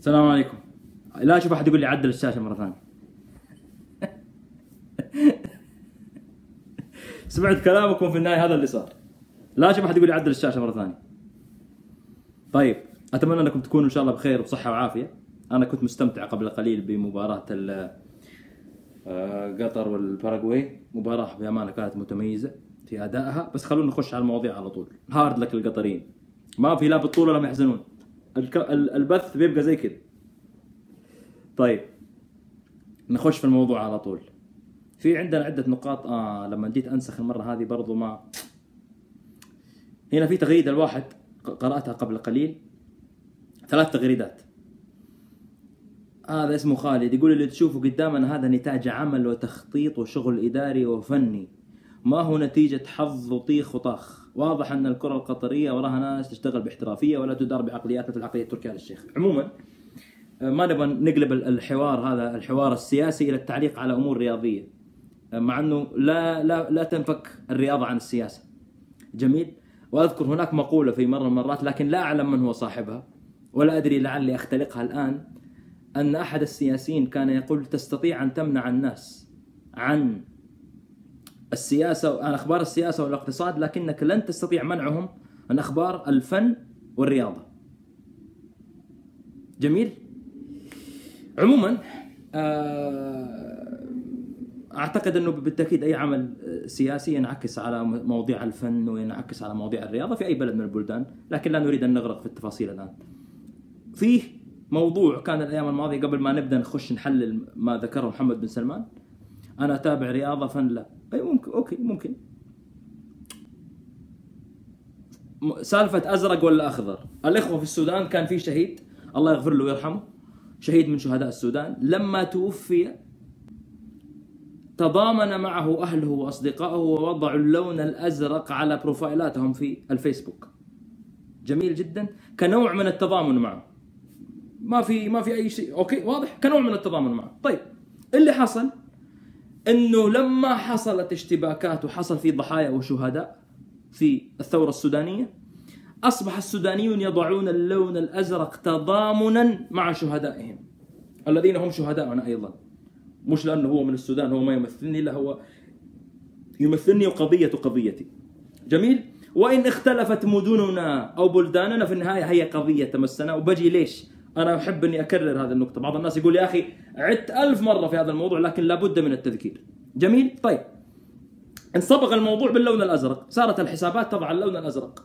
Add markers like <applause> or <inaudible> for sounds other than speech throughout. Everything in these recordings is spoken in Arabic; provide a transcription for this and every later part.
السلام عليكم. لا أشوف أحد يقول لي عدل الشاشة مرة ثانية. <laughs> سمعت كلامكم في النهاية هذا اللي صار. لا أشوف أحد يقول لي عدل الشاشة مرة ثانية. طيب أتمنى أنكم تكونوا إن شاء الله بخير وبصحة وعافية. أنا كنت مستمتع قبل قليل بمباراة آه، قطر والباراغواي. مباراة بأمانة كانت متميزة في أدائها. بس خلونا نخش على المواضيع على طول. hard luck القطريين. ما في لا بالطول ولا يحزنون البث بيبقى زي كذا طيب. نخش في الموضوع على طول. في عندنا عدة نقاط آه لما جيت أنسخ المرة هذه برضو ما هنا في تغريدة الواحد ق- قرأتها قبل قليل. ثلاث تغريدات. هذا اسمه خالد يقول اللي تشوفه قدامنا هذا نتاج عمل وتخطيط وشغل إداري وفني. ما هو نتيجة حظ وطيخ وطاخ؟ واضح أن الكرة القطرية وراها ناس تشتغل باحترافية ولا تدار بعقليات مثل عقلية تركي آل الشيخ. عموما ما نبغى نقلب الحوار هذا الحوار السياسي إلى التعليق على أمور رياضية. مع أنه لا لا لا تنفك الرياضة عن السياسة. جميل. وأذكر هناك مقولة في مرة من المرات لكن لا أعلم من هو صاحبها ولا أدري لعلي أختلقها الآن أن أحد السياسيين كان يقول تستطيع أن تمنع الناس عن السياسة عن أخبار السياسة والاقتصاد لكنك لن تستطيع منعهم عن أخبار الفن والرياضة. جميل؟ عموما آه، أعتقد أنه بالتأكيد أي عمل سياسي ينعكس على مواضيع الفن وينعكس على مواضيع الرياضة في أي بلد من البلدان، لكن لا نريد أن نغرق في التفاصيل الآن. فيه موضوع كان الأيام الماضية قبل ما نبدأ نخش نحلل ما ذكره محمد بن سلمان. أنا أتابع رياضة فن لا، أي ممكن okay ممكن. سالفة أزرق ولا أخضر، الإخوة في السودان كان في شهيد الله يغفر له ويرحمه شهيد من شهداء السودان لما توفي تضامن معه أهله وأصدقائه ووضعوا اللون الأزرق على بروفايلاتهم في الفيسبوك. جميل جدا كنوع من التضامن معه. ما في ما في أي شيء okay واضح كنوع من التضامن معه. طيب اللي حصل إنه لما حصلت اشتباكات وحصل في ضحايا وشهداء في الثورة السودانية أصبح السودانيون يضعون اللون الأزرق تضامنا مع شهدائهم الذين هم شهداؤنا أيضا. مش لأنه هو من السودان هو ما يمثلني لا هو يمثلني وقضيه قضيتي. جميل؟ وإن اختلفت مدننا أو بلداننا في النهاية هي قضية تمسنا. وبجي ليش؟ أنا أحب إني أكرر هذه النقطة. بعض الناس يقول يا أخي عدت ألف مرة في هذا الموضوع لكن لابد من التذكير. جميل؟ طيب. انصبغ الموضوع باللون الأزرق. صارت الحسابات تضع اللون الأزرق.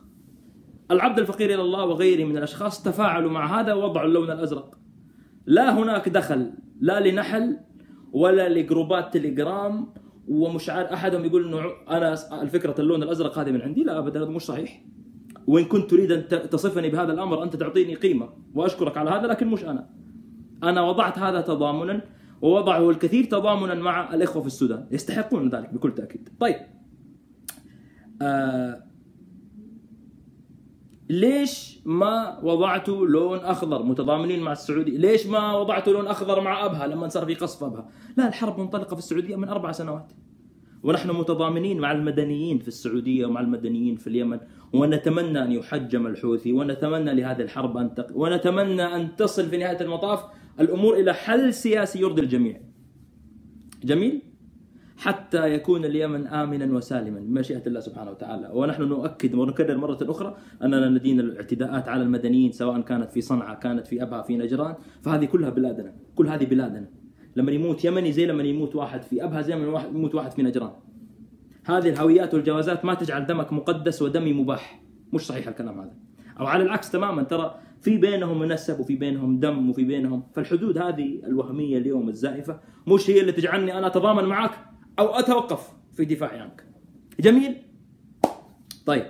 العبد الفقير إلى الله وغيره من الأشخاص تفاعلوا مع هذا ووضعوا اللون الأزرق. لا هناك دخل لا لنحل ولا لجروبات تليجرام ومش عارف أحدهم يقول إنه أنا الفكرة اللون الأزرق هذه من عندي؟ لا ابدا هذا مش صحيح. وإن كنت تريد أن تصفني بهذا الأمر أنت تعطيني قيمة وأشكرك على هذا لكن مش أنا. أنا وضعت هذا تضامنا ووضعه الكثير تضامنا مع الإخوة في السودان يستحقون ذلك بكل تأكيد. طيب آه ليش ما وضعتوا لون أخضر متضامنين مع السعودية؟ ليش ما وضعتوا لون أخضر مع أبها لما صار في قصف أبها؟ لا الحرب منطلقة في السعودية من أربع سنوات. ونحن متضامنين مع المدنيين في السعودية ومع المدنيين في اليمن ونتمنى أن يحجم الحوثي ونتمنى لهذه الحرب أن تق... ونتمنى أن تصل في نهاية المطاف الأمور إلى حل سياسي يرضي الجميع. جميل؟ حتى يكون اليمن امنا وسالما بمشيئة الله سبحانه وتعالى، ونحن نؤكد ونكرر مرة أخرى أننا ندين الاعتداءات على المدنيين سواء كانت في صنعاء، كانت في أبها، في نجران، فهذه كلها بلادنا، كل هذه بلادنا. لما يموت يمني زي لما يموت واحد في أبها زي لما يموت واحد في نجران. هذه الهويات والجوازات ما تجعل دمك مقدس ودمي مباح، مش صحيح الكلام هذا. أو على العكس تماما ترى في بينهم نسب وفي بينهم دم وفي بينهم، فالحدود هذه الوهمية اليوم الزائفة مش هي اللي تجعلني أنا أتضامن معك أو أتوقف في دفاعي عنك. جميل؟ طيب.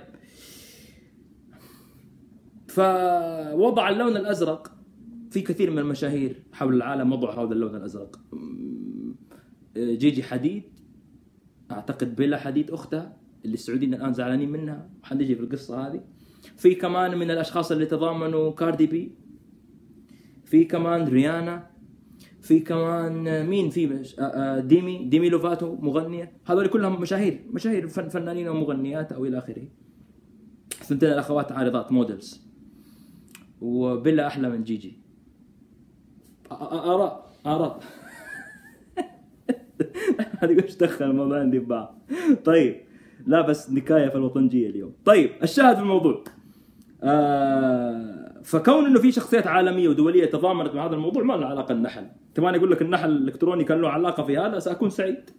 فوضع اللون الأزرق في كثير من المشاهير حول العالم وضعوا هذا اللون الأزرق. جيجي حديد أعتقد بيلا حديد اختها اللي السعوديين الآن زعلانين منها حنجي في القصة هذه. في كمان من الأشخاص اللي تضامنوا كاردي بي. في كمان ريانا. في كمان مين؟ في ديمي. ديمي لوفاتو مغنية. هذول كلهم مشاهير مشاهير فن فنانين ومغنيات أو إلى آخره. ثنتين الأخوات عارضات مودلز وبلا أحلى من جيجي. اراء آراء. هذه إيش دخل الموضوع عندي ببعض طيب لا بس نكاية في الوطنجية اليوم. طيب الشاهد في الموضوع. آه فكون إنه في شخصيات عالمية ودولية تضامنت مع هذا الموضوع ما له علاقة النحل تبغاني أقول لك النحل الإلكتروني كان له علاقة في هذا سأكون سعيد.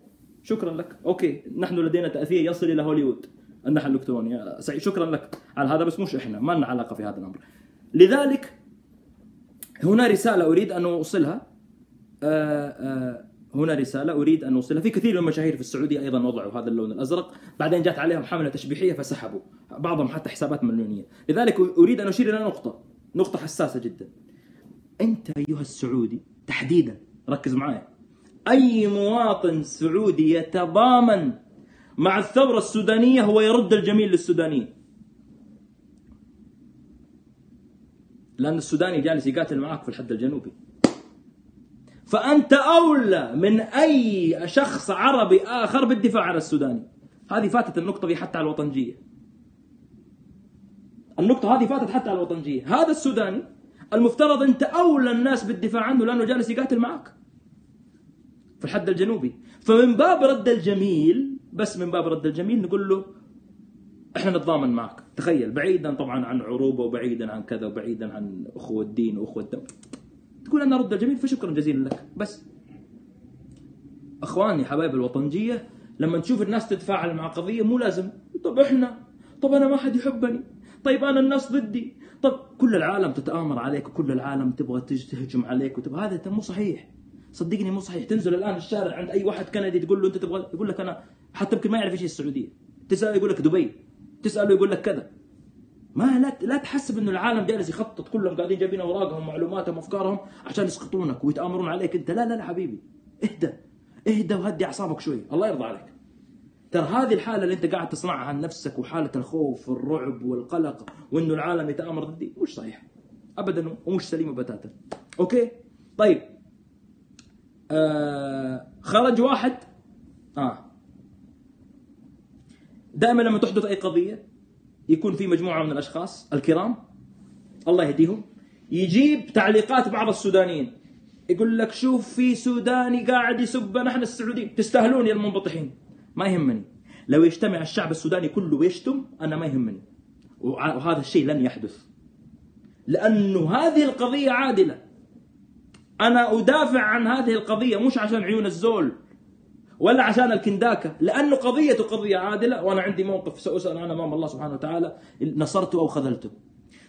شكرا لك. أوكي نحن لدينا تأثير يصل إلى هوليوود. النحل الإلكتروني. سعيد. شكرا لك على هذا بس مش إحنا. ما لنا علاقة في هذا الأمر. لذلك هنا رسالة أريد أن أوصلها. آه آه هنا رسالة أريد أن أوصلها. في كثير من المشاهير في السعودية أيضا وضعوا هذا اللون الأزرق. بعدين جات عليهم حملة تشبيحية فسحبوا. بعضهم حتى حسابات مليونية. لذلك أريد أن أشير إلى نقطة نقطة حساسة جدا. أنت أيها السعودي تحديدا ركز معايا. أي مواطن سعودي يتضامن مع الثورة السودانية هو يرد الجميل للسودانيين؟ لأن السوداني جالس يقاتل معك في الحد الجنوبي. فأنت أولى من أي شخص عربي آخر بالدفاع عن السوداني. هذه فاتت النقطة دي حتى على الوطنجية. النقطة هذه فاتت حتى على الوطنجية. هذا السوداني المفترض أنت أولى الناس بالدفاع عنه لأنه جالس يقاتل معك. في الحد الجنوبي. فمن باب رد الجميل بس من باب رد الجميل نقول له إحنا نتضامن معك. تخيل بعيدا طبعا عن عروبه وبعيدا عن كذا وبعيدا عن أخوة الدين وأخوة الدم تقول أنا أرد الجميل فشكرا جزيلا لك. بس أخواني حبايب الوطنجية لما تشوف الناس تتفاعل مع قضية مو لازم. طب إحنا؟ طب أنا ما حد يحبني. طيب أنا الناس ضدي. طب كل العالم تتآمر عليك وكل العالم تبغى تهجم عليك وتبغى. هذا مو صحيح. صدقني مو صحيح. تنزل الآن الشارع عند أي واحد كندي تقول له أنت تبغى يقول لك أنا حتى يمكن ما يعرف إيش السعودية. تسأله يقول لك دبي. تسأله يقول لك كذا. ما لا لا تحسب إنه العالم جالس يخطط كلهم قاعدين جايبين أوراقهم معلوماتهم أفكارهم عشان يسقطونك ويتآمرون عليك أنت. لا لا لا حبيبي. اهدى. اهدى وهدي أعصابك شوي. الله يرضى عليك. ترى هذه الحالة اللي أنت قاعد تصنعها عن نفسك وحالة الخوف والرعب والقلق وإنه العالم يتآمر ضدي مش صحيح. ابدا ومش سليمه بتاتا أوكي؟ طيب. آه خرج واحد. آه. دائما لما تحدث أي قضية يكون في مجموعة من الأشخاص الكرام الله يهديهم. يجيب تعليقات بعض السودانيين. يقول لك شوف في سوداني قاعد يسب نحن السعوديين. تستاهلون يا المنبطحين. ما يهمني. لو يجتمع الشعب السوداني كله ويشتم أنا ما يهمني. وهذا الشيء لن يحدث. لأنه هذه القضية عادلة. أنا أدافع عن هذه القضية مش عشان عيون الزول. ولا عشان الكنداكة لأنه قضيته قضية عادلة. وأنا عندي موقف سأسأل عنه أمام الله سبحانه وتعالى. نصرته أو خذلته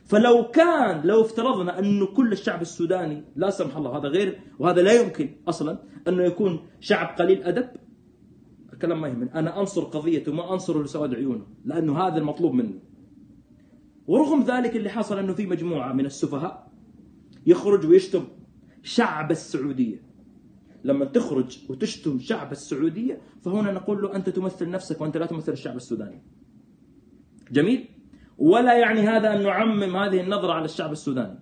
فلو كان لو افترضنا أنه كل الشعب السوداني لا سمح الله هذا غير وهذا لا يمكن أصلا أنه يكون شعب قليل أدب الكلام ما يهمني. أنا أنصر قضيته ما أنصره لسواد عيونه لأنه هذا المطلوب مني. ورغم ذلك اللي حصل أنه في مجموعة من السفهاء يخرج ويشتم شعب السعودية. لما تخرج وتشتم شعب السعودية فهنا نقول له أنت تمثل نفسك وأنت لا تمثل الشعب السوداني. جميل؟ ولا يعني هذا أن نعمم هذه النظرة على الشعب السوداني.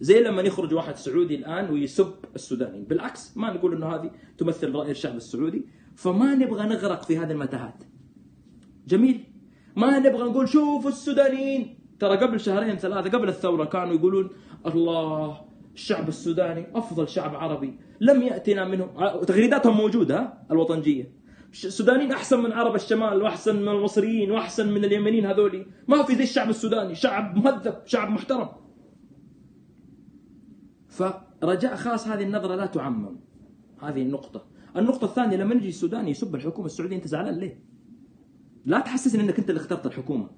زي لما يخرج واحد سعودي الآن ويسب السوداني. بالعكس ما نقول أنه هذه تمثل رأي الشعب السعودي. فما نبغى نغرق في هذه المتاهات. جميل؟ ما نبغى نقول شوفوا السودانيين. ترى قبل شهرين ثلاثة قبل الثورة كانوا يقولون الله الشعب السوداني أفضل شعب عربي لم يأتنا منهم تغريداتهم موجودة الوطنجية. السودانيين أحسن من عرب الشمال وأحسن من المصريين وأحسن من اليمنيين هذولي ما في زي الشعب السوداني شعب مهذب شعب محترم. فرجاء خاص هذه النظرة لا تعمم. هذه النقطة. النقطة الثانية لما نجي السوداني يسب الحكومة السعودية أنت زعلان ليه؟ لا تحسسني أنك أنت اللي اخترت الحكومة.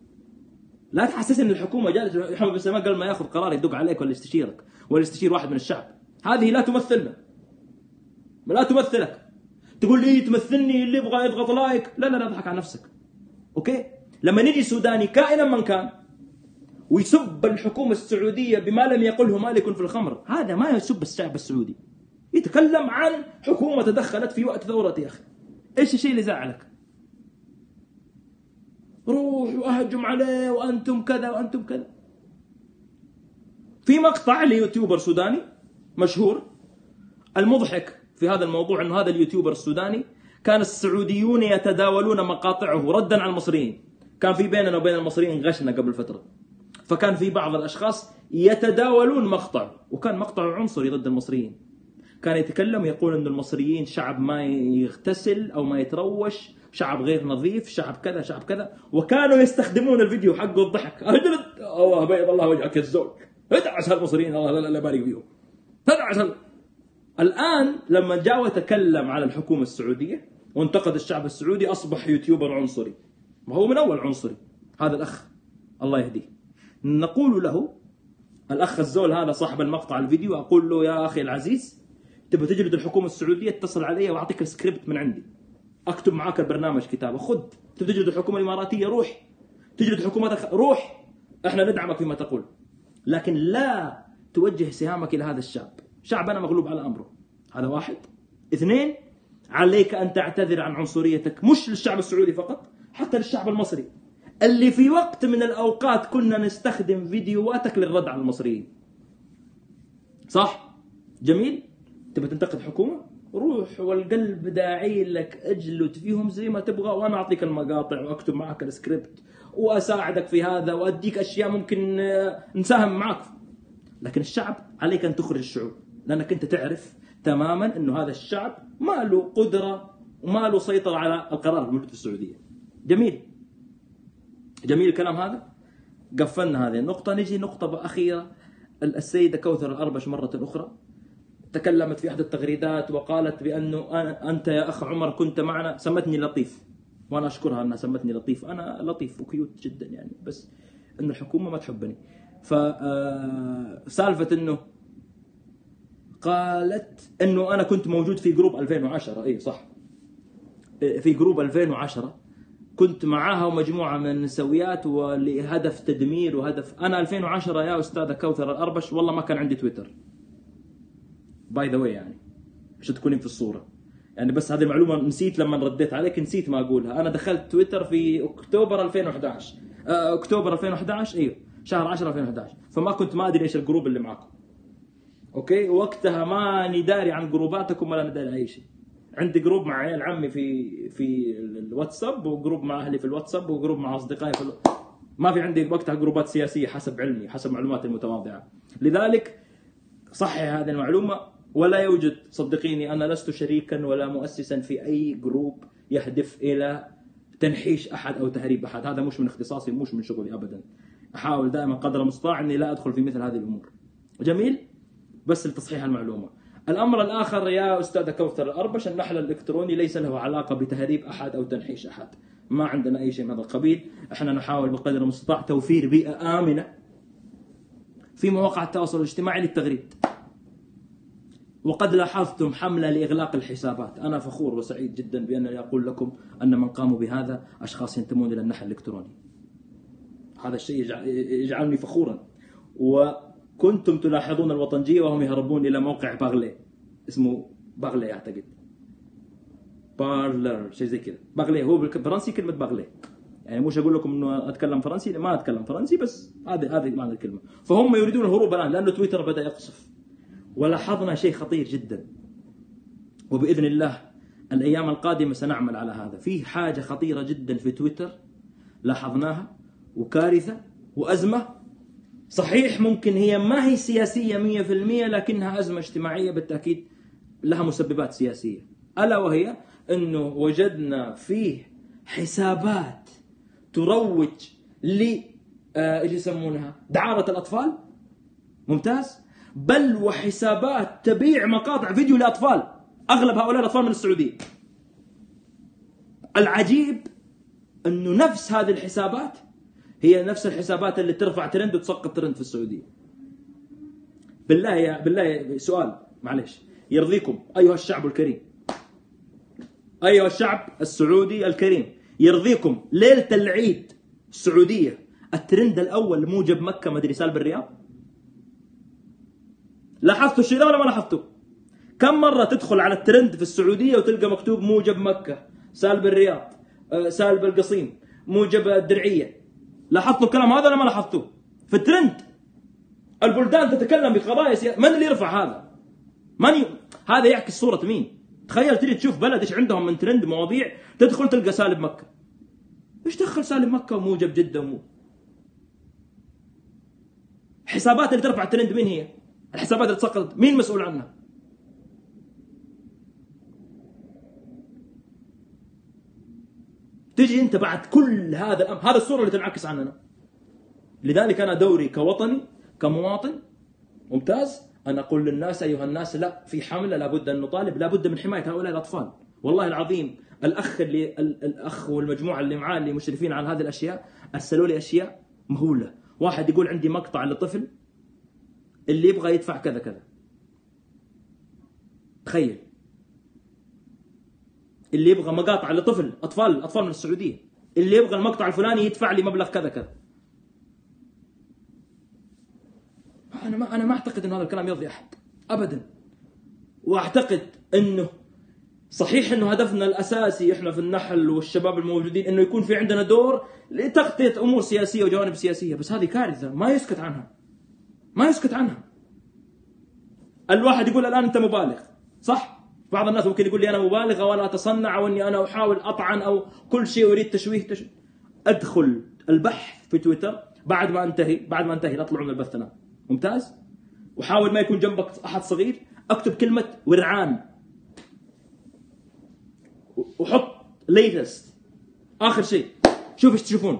لا تحسسني إن الحكومة جالس محمد بن سلمان قبل ما يأخذ قرار يدق عليك ولا يستشيرك ولا يستشير واحد من الشعب. هذه لا تمثلنا. لا تمثلك. تقول لي تمثلني اللي يبغى يضغط like لا لا لا اضحك على نفسك. okay؟ لما نجي سوداني كائنا من كان ويسب الحكومة السعودية بما لم يقله مالك في الخمر هذا ما يسب الشعب السعودي. يتكلم عن حكومة تدخلت في وقت ثورتي يا أخي. إيش الشيء اللي زعلك؟ روح وأهجم عليه وأنتم كذا وأنتم كذا. في مقطع ليوتيوبر سوداني مشهور المضحك في هذا الموضوع إنه هذا اليوتيوبر السوداني كان السعوديون يتداولون مقاطعه ردا على المصريين. كان في بيننا وبين المصريين غشنا قبل فترة. فكان في بعض الأشخاص يتداولون مقطع وكان مقطع عنصري ضد المصريين. كان يتكلم يقول أن المصريين شعب ما يغتسل أو ما يتروش شعب غير نظيف شعب كذا شعب كذا. وكانوا يستخدمون الفيديو حقه الضحك. اجلد الله بيض الله وجهك يا الزوج. ادعس هالمصريين الله لا يبارك فيهم. ادعس. الآن لما جاء وتكلم على الحكومة السعودية وانتقد الشعب السعودي أصبح youtuber عنصري. ما هو من أول عنصري؟ هذا الأخ. الله يهديه. نقول له الأخ الزول هذا صاحب المقطع الفيديو أقول له يا أخي العزيز تبغى تجلد الحكومة السعودية اتصل علي وأعطيك السكريبت من عندي. أكتب معاك البرنامج كتابة. خذ. تجلد الحكومة الإماراتية روح. تجلد حكومتك روح. إحنا ندعمك فيما تقول. لكن لا توجه سهامك إلى هذا الشعب. شعبنا مغلوب على أمره. هذا واحد. اثنين عليك أن تعتذر عن عنصريتك. مش للشعب السعودي فقط حتى للشعب المصري. اللي في وقت من الأوقات كنا نستخدم فيديوهاتك للرد على المصريين. صح؟ جميل؟ تبى تنتقد حكومة؟ روح والقلب داعي لك اجلد فيهم زي ما تبغى وأنا أعطيك المقاطع وأكتب معك السكريبت وأساعدك في هذا وأديك أشياء ممكن آه، نساهم معك. لكن الشعب عليك أن تخرج الشعوب لأنك أنت تعرف تماما انه هذا الشعب ما له قدرة وما له سيطرة على القرار في السعودية. جميل. جميل الكلام هذا؟ قفلنا هذه النقطة. نجي نقطة أخيرة السيدة كوثر الأربش مرة أخرى. تكلمت في أحد التغريدات وقالت بأنه أنا أنت يا أخ عمر كنت معنا سمتني لطيف. وأنا أشكرها أنها سمتني لطيف. أنا لطيف وكيوت جدا يعني بس أن الحكومة ما تحبني. فسالفة آه، أنه قالت أنه أنا كنت موجود في group 2010 أي صح. في group 2010 كنت معاها ومجموعة من النسويات ولهدف تدمير وهدف. أنا 2010 يا أستاذة كوثر الأربش والله ما كان عندي تويتر. by the way يعني عشان تكونين في الصورة. يعني بس هذه المعلومة نسيت لما رديت عليك نسيت ما أقولها. أنا دخلت تويتر في أكتوبر 2011 آه، أكتوبر 2011 أيوه. شهر 10 2011 فما كنت ما أدري إيش ال group اللي معكم. okay؟ وقتها ماني داري عن جروباتكم ولا داري أي شيء. عندي group مع عيال عمي في في الواتساب و group مع أهلي في الواتساب و group مع أصدقائي في ألو... ما في عندي وقتها جروبات سياسية حسب علمي حسب معلوماتي المتواضعة. لذلك صحح هذه المعلومة. ولا يوجد صدقيني أنا لست شريكا ولا مؤسسا في أي group يهدف إلى تنحيش أحد أو تهريب أحد. هذا مش من اختصاصي مش من شغلي ابدا. أحاول دائما قدر المستطاع إني لا أدخل في مثل هذه الأمور. جميل؟ بس لتصحيح المعلومة. الأمر الآخر يا أستاذ كوثر الأربش النحل الإلكتروني ليس له علاقة بتهريب أحد أو تنحيش أحد. ما عندنا أي شيء من هذا القبيل. إحنا نحاول بقدر المستطاع توفير بيئة آمنة في مواقع التواصل الاجتماعي للتغريد. وقد لاحظتم حملة لإغلاق الحسابات. أنا فخور وسعيد جدا بأنني أقول لكم أن من قاموا بهذا أشخاص ينتمون إلى النحل الإلكتروني. هذا الشيء يجعلني فخورا. و كنتم تلاحظون الوطنجية وهم يهربون إلى موقع باغلي اسمه باغلي أعتقد. بارلر شيء زي كذا. باغلي هو بالفرنسي كلمة باغلي يعني مش أقول لكم إنه أتكلم فرنسي ما أتكلم فرنسي بس هذه هذه معنى الكلمة. فهم يريدون الهروب الآن لأنه تويتر بدأ يقصف. ولاحظنا شيء خطير جدا. وبإذن الله الأيام القادمة سنعمل على هذا. في حاجة خطيرة جدا في تويتر لاحظناها وكارثة وأزمة. صحيح ممكن هي ما هي سياسية مية في المية لكنها أزمة اجتماعية. بالتأكيد لها مسببات سياسية. ألا وهي أنه وجدنا فيه حسابات تروج ل آه، إيش يسمونها؟ دعارة الأطفال. ممتاز. بل وحسابات تبيع مقاطع فيديو لأطفال. أغلب هؤلاء الأطفال من السعودية. العجيب أنه نفس هذه الحسابات هي نفس الحسابات اللي ترفع ترند وتسقط ترند في السعودية. بالله يا بالله سؤال معلش يرضيكم أيها الشعب الكريم. أيها الشعب السعودي الكريم. يرضيكم ليلة العيد السعودية. الترند الأول موجب مكة مدري سالب الرياض لاحظتوا الشيء ده ولا ما لاحظتوا كم مرة تدخل على الترند في السعودية وتلقى مكتوب موجب مكة سالب الرياض آه، سالب القصيم موجب الدرعية لاحظتوا الكلام هذا ولا ما لاحظتوه؟ في الترند البلدان تتكلم بقضايا سياسية من اللي يرفع هذا؟ من ي... هذا يعكس صورة مين؟ تخيل تجي تشوف بلد إيش عندهم من ترند مواضيع تدخل تلقى سالب مكة إيش دخل سالب مكة وموجب جدة ومو حسابات اللي ترفع الترند مين هي؟ الحسابات اللي تسقطت مين مسؤول عنها؟ تجي انت بعد كل هذا الأمر. هذا الصورة اللي تنعكس عننا. لذلك أنا دوري كوطني كمواطن ممتاز أنا أقول للناس أيها الناس لا في حملة لابد أن نطالب لابد من حماية هؤلاء الأطفال. والله العظيم الأخ اللي الأخ والمجموعة اللي معاه اللي مشرفين على هذه الأشياء أرسلوا لي أشياء مهولة. واحد يقول عندي مقطع لطفل اللي يبغى يدفع كذا كذا. تخيل. اللي يبغى مقاطع لطفل أطفال أطفال من السعودية. اللي يبغى المقطع الفلاني يدفع لي مبلغ كذا كذا. أنا ما أنا ما أعتقد ان هذا الكلام يرضي أحد. ابدا. وأعتقد إنه صحيح إنه هدفنا الأساسي إحنا في النحل والشباب الموجودين إنه يكون في عندنا دور لتغطية أمور سياسية وجوانب سياسية بس هذه كارثة ما يسكت عنها. ما يسكت عنها. الواحد يقول الآن أنت مبالغ صح؟ بعض الناس ممكن يقول لي أنا مبالغ أو أنا أتصنع أو اني أنا أحاول أطعن أو كل شيء أريد تشويه تشويه أدخل البحث في تويتر بعد ما أنتهي بعد ما أنتهي لا اطلعوا من البث الان ممتاز؟ وحاول ما يكون جنبك أحد صغير أكتب كلمة ورعان. وحط ليتست آخر شيء شوف إيش تشوفون.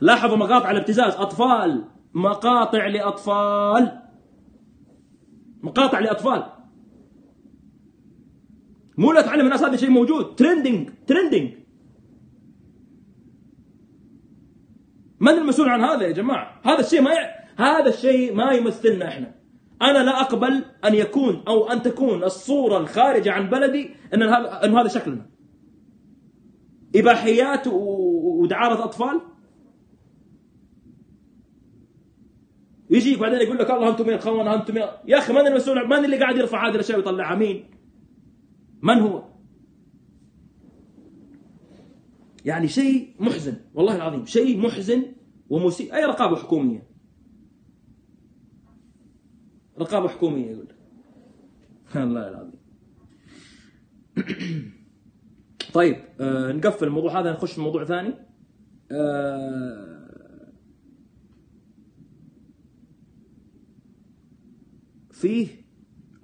لاحظوا مقاطع الابتزاز أطفال. مقاطع لأطفال. مقاطع لأطفال. مو لا تعلم الناس هذا شيء موجود. trending trending من المسؤول عن هذا يا جماعة؟ هذا الشيء ما ي... هذا الشيء ما يمثلنا إحنا. أنا لا أقبل أن يكون أو أن تكون الصورة الخارجة عن بلدي إن هذا ان هذا شكلنا. إباحيات ودعارة أطفال؟ يجي بعدين يقول لك الله أنتم مين خونه أنتم مين يا أخي من المسؤول؟ من اللي قاعد يرفع هذه الأشياء ويطلعها؟ مين؟ من هو؟ يعني شيء محزن والله العظيم شيء محزن ومسيء. أي رقابة حكومية؟ رقابة حكومية يقول. <laughs> الله العظيم. <clears throat> طيب آه نقفل الموضوع هذا نخش في موضوع ثاني. آه فيه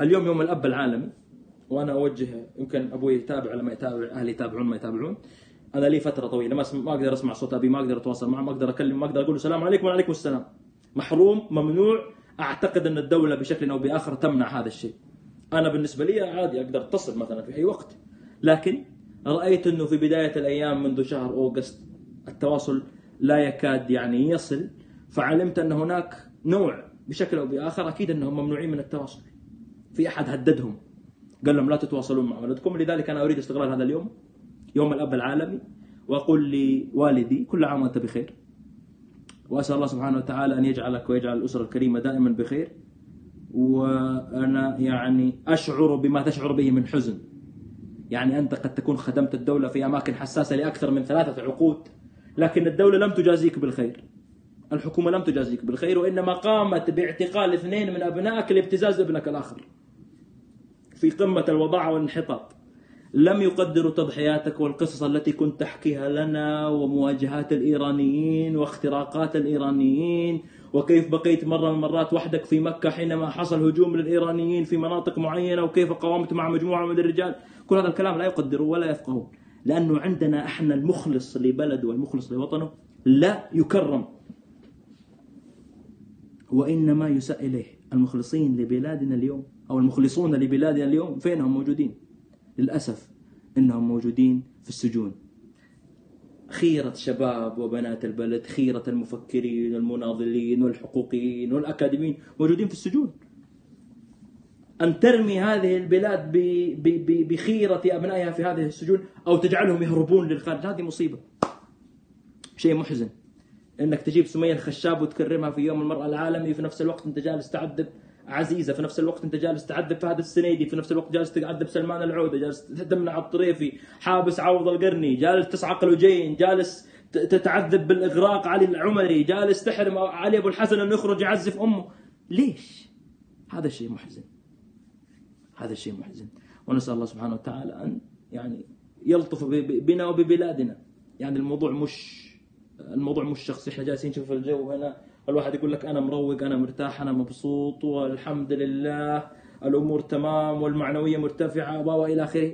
اليوم يوم الأب العالمي وأنا أوجه يمكن أبوي يتابع لما يتابع أهلي يتابعون ما يتابعون. أنا لي فترة طويلة ما ما أقدر أسمع صوت أبي ما أقدر أتواصل معه ما أقدر أكلم ما أقدر أقول له السلام عليكم وعليكم السلام. محروم ممنوع. أعتقد أن الدولة بشكل أو بآخر تمنع هذا الشيء. أنا بالنسبة لي عادي أقدر أتصل مثلا في أي وقت. لكن رأيت أنه في بداية الأيام منذ شهر أوغست التواصل لا يكاد يعني يصل فعلمت أن هناك نوع بشكل أو بآخر أكيد أنهم ممنوعين من التواصل. في أحد هددهم قال لهم لا تتواصلون مع ولدكم لذلك أنا أريد استغلال هذا اليوم يوم الأب العالمي وأقول لوالدي كل عام وأنت بخير. وأسأل الله سبحانه وتعالى أن يجعلك ويجعل الأسرة الكريمة دائما بخير. وأنا يعني أشعر بما تشعر به من حزن. يعني أنت قد تكون خدمت الدولة في أماكن حساسة لأكثر من ثلاثة عقود لكن الدولة لم تجازيك بالخير. الحكومة لم تجازيك بالخير وإنما قامت باعتقال اثنين من أبنائك لابتزاز ابنك الآخر في قمة الوضاعه والانحطاط. لم يقدروا تضحياتك والقصص التي كنت تحكيها لنا ومواجهات الإيرانيين واختراقات الإيرانيين وكيف بقيت مرة من المرات وحدك في مكة حينما حصل هجوم للإيرانيين في مناطق معينة وكيف قاومت مع مجموعة من الرجال. كل هذا الكلام لا يقدروا ولا يفقهون لأنه عندنا إحنا المخلص لبلده والمخلص لوطنه لا يكرم وإنما يساء إليه المخلصين لبلادنا اليوم أو المخلصون لبلادنا اليوم فينهم موجودين؟ للأسف أنهم موجودين في السجون. خيرة شباب وبنات البلد خيرة المفكرين والمناضلين والحقوقيين والأكاديميين موجودين في السجون. أن ترمي هذه البلاد بخيرة أبنائها في هذه السجون أو تجعلهم يهربون للخارج هذه مصيبة. شيء محزن. إنك تجيب سمية الخشاب وتكرمها في يوم المرأة العالمي في نفس الوقت أنت جالس تعذب عزيزة في نفس الوقت أنت جالس تعذب فهد السنيدي في نفس الوقت جالس تعذب سلمان العودة جالس تمنع الطريفي حابس عوض القرني جالس تصعق الوجين جالس تتعذب بالإغراق علي العمري جالس تحرم علي أبو الحسن انه يخرج يعزف أمه. ليش؟ هذا الشيء محزن. هذا الشيء محزن. ونسأل الله سبحانه وتعالى أن يعني يلطف بنا وببلادنا. يعني الموضوع مش الموضوع مش شخصي إحنا جالسين نشوف الجو هنا الواحد يقول لك أنا مروق أنا مرتاح أنا مبسوط والحمد لله الأمور تمام والمعنوية مرتفعة والى آخره.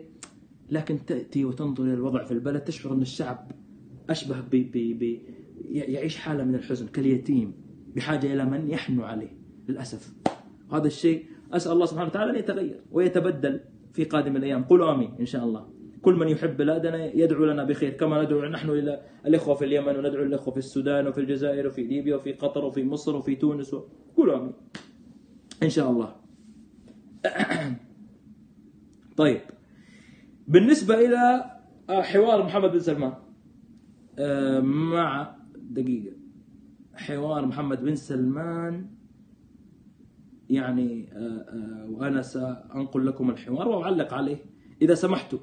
لكن تأتي وتنظر إلى الوضع في البلد تشعر أن الشعب أشبه ب ب ب يعيش حالة من الحزن كاليتيم بحاجة إلى من يحنو عليه للأسف. هذا الشيء أسأل الله سبحانه وتعالى أن يتغير ويتبدل في قادم الأيام. قولوا آمين إن شاء الله. كل من يحب بلادنا يدعو لنا بخير. كما ندعو نحن إلى الإخوة في اليمن وندعو الإخوة في السودان وفي الجزائر وفي ليبيا وفي قطر وفي مصر وفي تونس و... قولوا امين إن شاء الله. <coughs> طيب. بالنسبة إلى حوار محمد بن سلمان. آه، مع دقيقة. حوار محمد بن سلمان. يعني آه، آه، وأنا سأنقل لكم الحوار وأعلق عليه. إذا سمحتوا.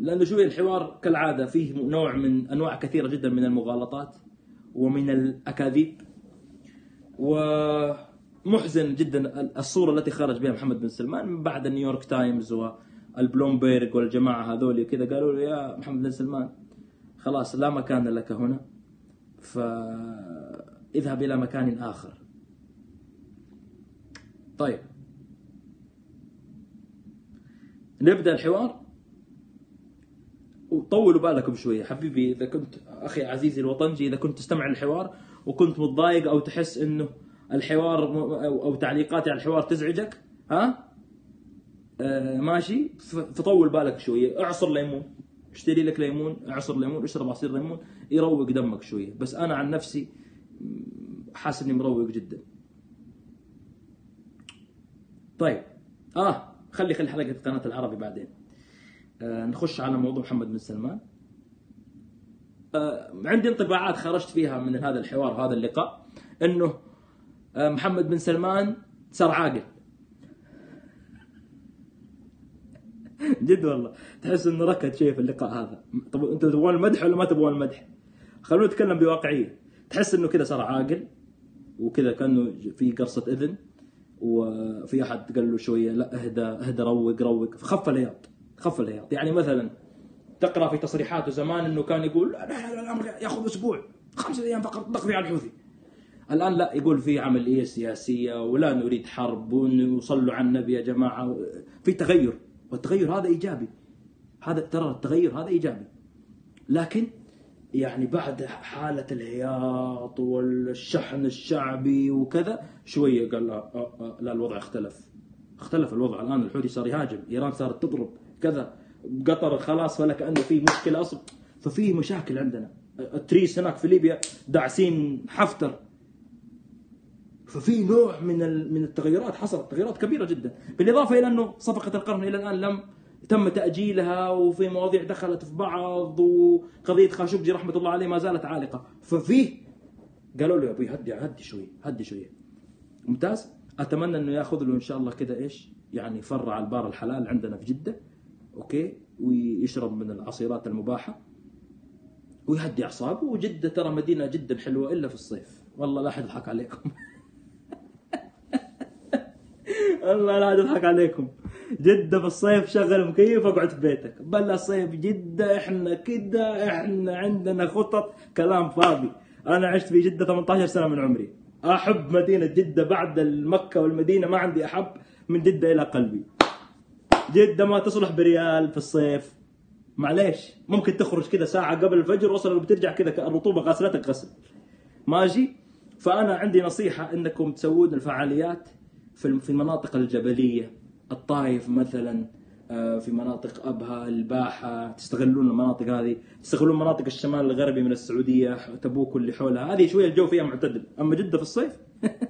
لأنه شوي الحوار كالعادة فيه نوع من أنواع كثيرة جدا من المغالطات ومن الأكاذيب ومحزن جدا الصورة التي خرج بها محمد بن سلمان من بعد نيويورك تايمز والبلومبيرج والجماعة هذول كذا قالوا له يا محمد بن سلمان خلاص لا مكان لك هنا فاذهب إلى مكان آخر. طيب. نبدأ الحوار. وطولوا بالكم شوية. حبيبي إذا كنت أخي عزيزي الوطنجي إذا كنت تستمع للحوار وكنت متضايق أو تحس إنه الحوار أو تعليقاتي على الحوار تزعجك ها؟ آه ماشي؟ فطول بالك شوية. اعصر ليمون. اشتري لك ليمون اعصر ليمون اشرب عصير ليمون يروق دمك شوية. بس أنا عن نفسي حاسس إني مروق جدا. طيب. آه خلي خلي حلقة قناة العربي بعدين. نخش على موضوع محمد بن سلمان. آه عندي انطباعات خرجت فيها من هذا الحوار هذا اللقاء إنه آه محمد بن سلمان صار عاقل. <laughs> جد والله. تحس إنه ركض شيء في اللقاء هذا. طب أنتم تبغون المدح ولا ما تبغون المدح؟ خلونا نتكلم بواقعية. تحس إنه كذا صار عاقل وكذا كأنه في قرصة إذن وفي أحد قال له شوية لا اهدى اهدى روق روق. فخف الهياط خف الهياط يعني مثلا تقرأ في تصريحاته زمان إنه كان يقول لا لا الأمر يأخذ أسبوع خمسة أيام فقط نقضي على الحوثي. الآن لا يقول في عملية سياسية ولا نريد حرب وصلوا على النبي يا جماعة. في تغير والتغير هذا إيجابي. هذا ترى التغير هذا إيجابي. لكن يعني بعد حالة الهياط والشحن الشعبي وكذا شوية قال لا, آه، آه، لا الوضع اختلف. اختلف الوضع. الآن الحوثي صار يهاجم. إيران صارت تضرب. كذا قطر خلاص ولا كأنه في مشكلة أصلا ففي مشاكل عندنا. التريس هناك في ليبيا داعسين حفتر. ففي نوع من من التغيرات حصلت تغيرات كبيرة جدا. بالإضافة إلى أنه صفقة القرن إلى الآن لم تم تأجيلها وفي مواضيع دخلت في بعض وقضية خاشقجي رحمة الله عليه ما زالت عالقة. ففيه قالوا له يا أبوي هدي هدي شوي هدي شوية. ممتاز؟ أتمنى إنه يأخذ له إن شاء الله كذا إيش؟ يعني فرع البار الحلال عندنا في جدة. أوكي؟ ويشرب من العصيرات المباحة. ويهدي أعصابه. وجدة ترى مدينة جدا حلوة إلا في الصيف. والله لا أحد يضحك عليكم. <laughs> والله لا اضحك عليكم. جدة في الصيف شغل مكيف أقعد في بيتك. بلا صيف جدة إحنا كده إحنا عندنا خطط كلام فاضي. أنا عشت في جدة 18 سنة من عمري. أحب مدينة جدة بعد المكة والمدينة ما عندي أحب من جدة إلى قلبي. جدة ما تصلح بريال في الصيف. معليش. ممكن تخرج كذا ساعة قبل الفجر وصل وبترجع كذا الرطوبة غاسلتك غسل ماشي؟ فأنا عندي نصيحة أنكم تسوون الفعاليات في المناطق الجبلية. الطائف مثلا آه، في مناطق أبها الباحة. تستغلون المناطق هذه. تستغلون مناطق الشمال الغربي من السعودية تبوك واللي حولها. هذه شوية الجو فيها معتدل. أما جدة في الصيف؟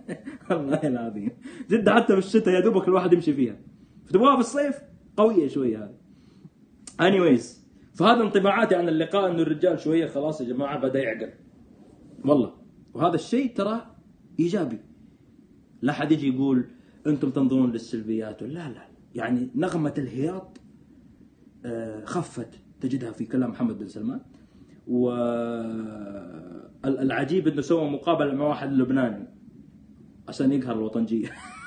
<laughs> والله العظيم. جدة حتى في الشتاء يا دوبك الواحد يمشي فيها. فتبغاها في الصيف قوية شوية هذه. انيويز فهذا انطباعاتي عن اللقاء إنه الرجال شوية خلاص يا جماعة بدأ يعقل. والله. وهذا الشيء ترى إيجابي. لا حد يجي يقول أنتم تنظرون للسلبيات. لا لا. يعني نغمة الهياط آه، خفت تجدها في كلام محمد بن سلمان. والعجيب إنه سوى مقابلة مع واحد لبناني عشان يقهر الوطنجية. <laughs>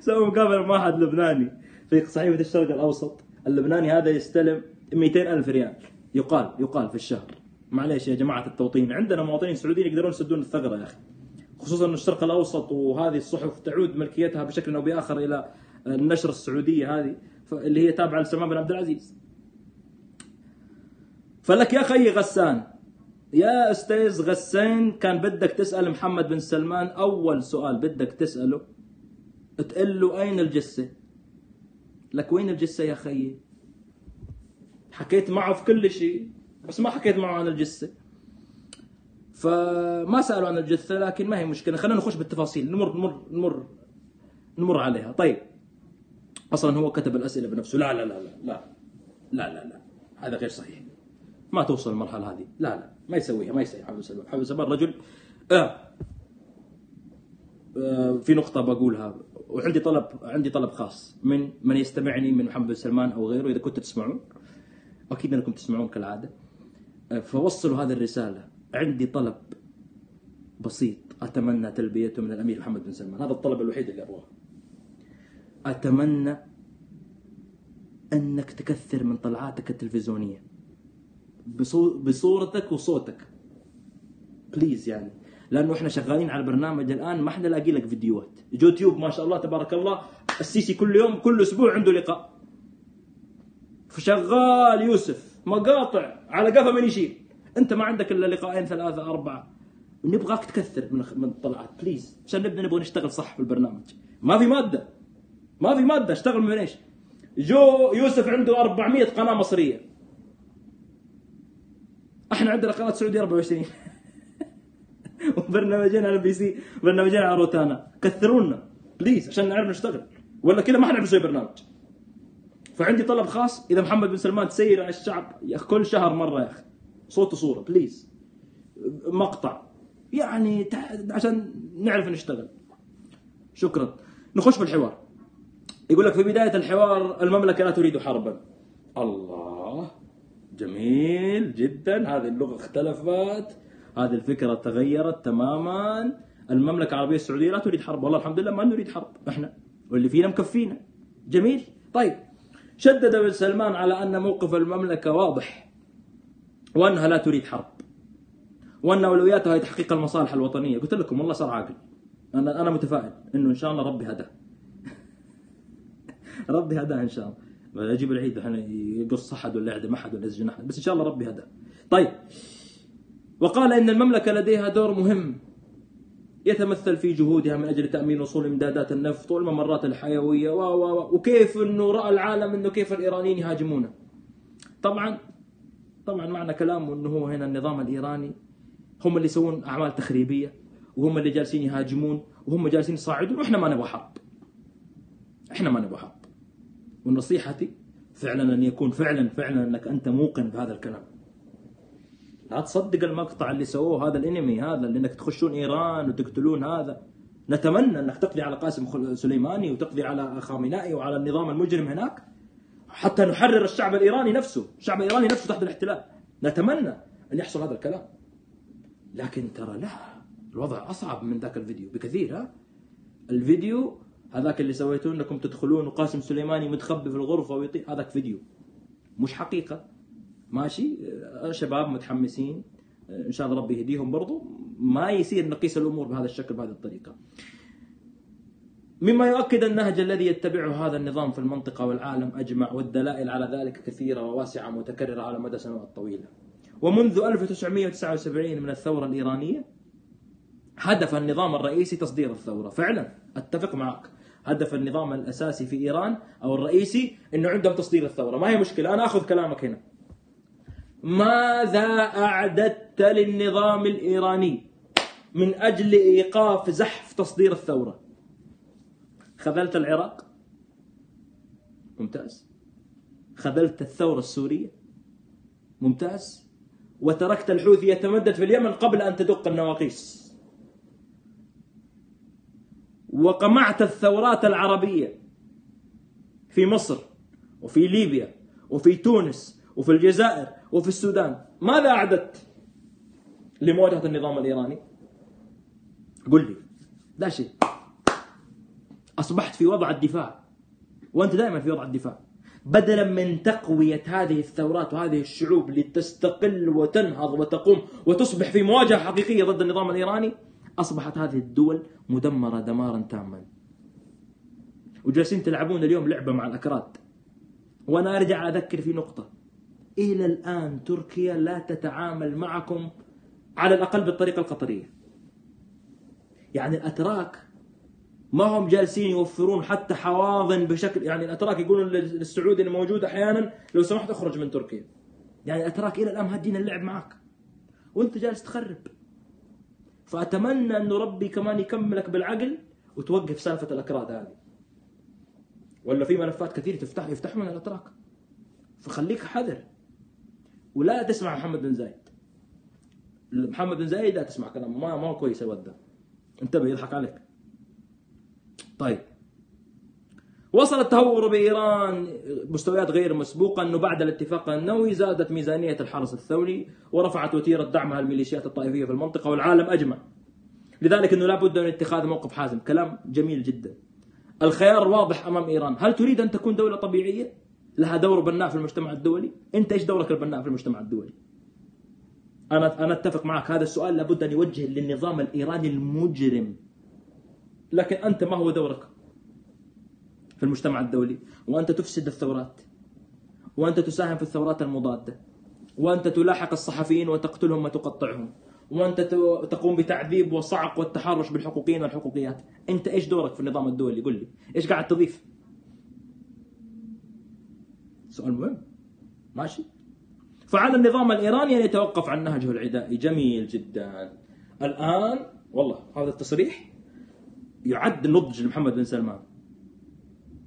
سوى مقابلة مع واحد لبناني في صحيفة الشرق الأوسط. اللبناني هذا يستلم 200 ألف ريال. يقال يقال في الشهر. معليش يا جماعة التوطين عندنا مواطنين سعوديين يقدرون يسدون الثغرة يا أخي. خصوصا أن الشرق الأوسط وهذه الصحف تعود ملكيتها بشكل أو بآخر إلى النشر السعودية هذه اللي هي تابعة لسلمان بن عبد العزيز. فلك يا خي غسان يا أستاذ غسان كان بدك تسأل محمد بن سلمان أول سؤال بدك تسأله؟ تقول له أين الجثة؟ لك وين الجثة يا خيي؟ حكيت معه في كل شيء بس ما حكيت معه عن الجثة. فما سألوا عن الجثة لكن ما هي مشكلة. خلينا نخش بالتفاصيل. نمر نمر نمر نمر عليها. طيب. أصلا هو كتب الأسئلة بنفسه. لا لا لا لا لا لا لا, لا. هذا غير صحيح. ما توصل المرحلة هذه. لا لا. ما يسويها ما يسوي حبيب سلمان حبيب سلمان رجل آه. آه في نقطة بقولها. وعندي طلب عندي طلب خاص من من يستمعني من محمد بن سلمان أو غيره. إذا كنتوا تسمعون أكيد أنكم تسمعون كالعادة. آه، فوصلوا هذه الرسالة. عندي طلب بسيط. أتمنى تلبيته من الأمير محمد بن سلمان. هذا الطلب الوحيد اللي أبغاه. أتمنى أنك تكثر من طلعاتك التلفزيونية. بصو- بصورتك وصوتك. بليز يعني. لأنه إحنا شغالين على البرنامج الآن ما إحنا لاقي لك فيديوهات. يوتيوب ما شاء الله تبارك الله السيسي كل يوم كل أسبوع عنده لقاء. فشغال يوسف مقاطع على قفا من يشيل. أنت ما عندك إلا لقاءين ثلاثة أربعة. نبغاك تكثر من من الطلعات please عشان نبدأ نبغى نشتغل صح في البرنامج. ما في مادة. ما في مادة اشتغل من إيش؟ جو يوسف عنده 400 قناة مصرية. إحنا عندنا قناة سعودية 24 وبرنامجين على البي سي برنامجين على روتانا. كثرونا please عشان نعرف نشتغل. ولا كذا ما حنعرف نسوي برنامج. فعندي طلب خاص إذا محمد بن سلمان تسير على الشعب يا كل شهر مرة يا أخي. صوت وصورة بليز مقطع. يعني عشان نعرف نشتغل. شكرا. نخش في الحوار. يقول لك في بداية الحوار المملكة لا تريد حربا. الله. جميل جدا. هذه اللغة اختلفت. هذه الفكرة تغيرت تماما. المملكة العربية السعودية لا تريد حرب. والله الحمد لله ما نريد حرب إحنا واللي فينا مكفينا. جميل. طيب شدد بن سلمان على أن موقف المملكة واضح وأنها لا تريد حرب وأن أولوياتها هي تحقيق المصالح الوطنية. قلت لكم والله صار عاقل. أنا أنا متفائل إنه إن شاء الله ربي هداه. <laughs> ربي هداه إن شاء الله. يجيب العيد الحين يقص أحد ولا يعدم أحد ولا يسجن أحد بس إن شاء الله ربي هداه. طيب وقال إن المملكة لديها دور مهم يتمثل في جهودها من أجل تأمين وصول إمدادات النفط والممرات الحيوية و و وكيف إنه رأى العالم إنه كيف الإيرانيين يهاجمونه. طبعا طبعا معنى كلامه إنه هو هنا النظام الإيراني هم اللي يسوون أعمال تخريبية وهم اللي جالسين يهاجمون وهم جالسين يصاعدون وإحنا ما نبغى حرب. إحنا ما نبغى حرب. ونصيحتي فعلا أن يكون فعلا فعلا أنك أنت موقن بهذا الكلام. لا تصدق المقطع اللي سووه هذا الانمي هذا اللي انك تخشون إيران وتقتلون هذا نتمنى أنك تقضي على قاسم سليماني وتقضي على خامنائي وعلى النظام المجرم هناك حتى نحرر الشعب الإيراني نفسه، الشعب الإيراني نفسه تحت الاحتلال. نتمنى أن يحصل هذا الكلام. لكن ترى لا الوضع أصعب من ذاك الفيديو بكثير ها؟ الفيديو هذاك اللي سويتوه إنكم تدخلون وقاسم سليماني متخبي في الغرفة ويطير هذاك فيديو مش حقيقة ماشي؟ آه، شباب متحمسين. آه، إن شاء الله ربي يهديهم برضو. ما يصير نقيس الأمور بهذا الشكل بهذه الطريقة. مما يؤكد النهج الذي يتبعه هذا النظام في المنطقة والعالم أجمع والدلائل على ذلك كثيرة وواسعة متكررة على مدى سنوات طويلة. ومنذ 1979 من الثورة الإيرانية هدف النظام الرئيسي تصدير الثورة. فعلا أتفق معك. هدف النظام الأساسي في إيران أو الرئيسي أنه عندهم تصدير الثورة. ما هي مشكلة؟ أنا أخذ كلامك هنا. ماذا أعددت للنظام الإيراني من أجل إيقاف زحف تصدير الثورة؟ خذلت العراق؟ ممتاز. خذلت الثورة السورية؟ ممتاز. وتركت الحوثي يتمدد في اليمن قبل أن تدق النواقيس. وقمعت الثورات العربية في مصر وفي ليبيا وفي تونس وفي الجزائر وفي السودان. ماذا أعددت لمواجهة النظام الإيراني؟ قل لي. لا شيء. أصبحت في وضع الدفاع. وأنت دائما في وضع الدفاع. بدلا من تقوية هذه الثورات وهذه الشعوب لتستقل وتنهض وتقوم وتصبح في مواجهة حقيقية ضد النظام الإيراني أصبحت هذه الدول مدمرة دمارا تاما. وجالسين تلعبون اليوم لعبة مع الأكراد. وأنا أرجع أذكر في نقطة. إلى الآن تركيا لا تتعامل معكم على الأقل بالطريقة القطرية. يعني الأتراك ما هم جالسين يوفرون حتى حواضن بشكل يعني الأتراك يقولون للسعودي اللي موجود أحيانا لو سمحت أخرج من تركيا. يعني الأتراك إلى الآن هدينا اللعب معك. وأنت جالس تخرب. فأتمنى انه ربي كمان يكملك بالعقل وتوقف سالفة الأكراد هذه. ولا في ملفات كثير تفتح يفتحون الأتراك. فخليك حذر. ولا تسمع محمد بن زايد. محمد بن زايد لا تسمع كلامه. ما ما هو كويس الولد ده انتبه يضحك عليك. طيب. وصل التهور بإيران مستويات غير مسبوقة أنه بعد الاتفاق النووي زادت ميزانية الحرس الثوري ورفعت وتيرة دعمها الميليشيات الطائفية في المنطقة والعالم أجمع. لذلك أنه لابد من اتخاذ موقف حازم. كلام جميل جدا. الخيار واضح أمام إيران. هل تريد أن تكون دولة طبيعية؟ لها دور بناء في المجتمع الدولي؟ أنت إيش دورك البناء في المجتمع الدولي؟ أنا أنا أتفق معك هذا السؤال لابد أن يوجه للنظام الإيراني المجرم. لكن أنت ما هو دورك في المجتمع الدولي؟ وأنت تفسد الثورات وأنت تساهم في الثورات المضادة وأنت تلاحق الصحفيين وتقتلهم وتقطعهم وأنت تقوم بتعذيب وصعق والتحرش بالحقوقيين والحقوقيات. أنت إيش دورك في النظام الدولي؟ قل لي. إيش قاعد تضيف؟ سؤال مهم. ماشي؟ فعلى النظام الإيراني أن يتوقف عن نهجه العدائي. جميل جدا. الآن والله هذا التصريح يعد نضج لمحمد بن سلمان.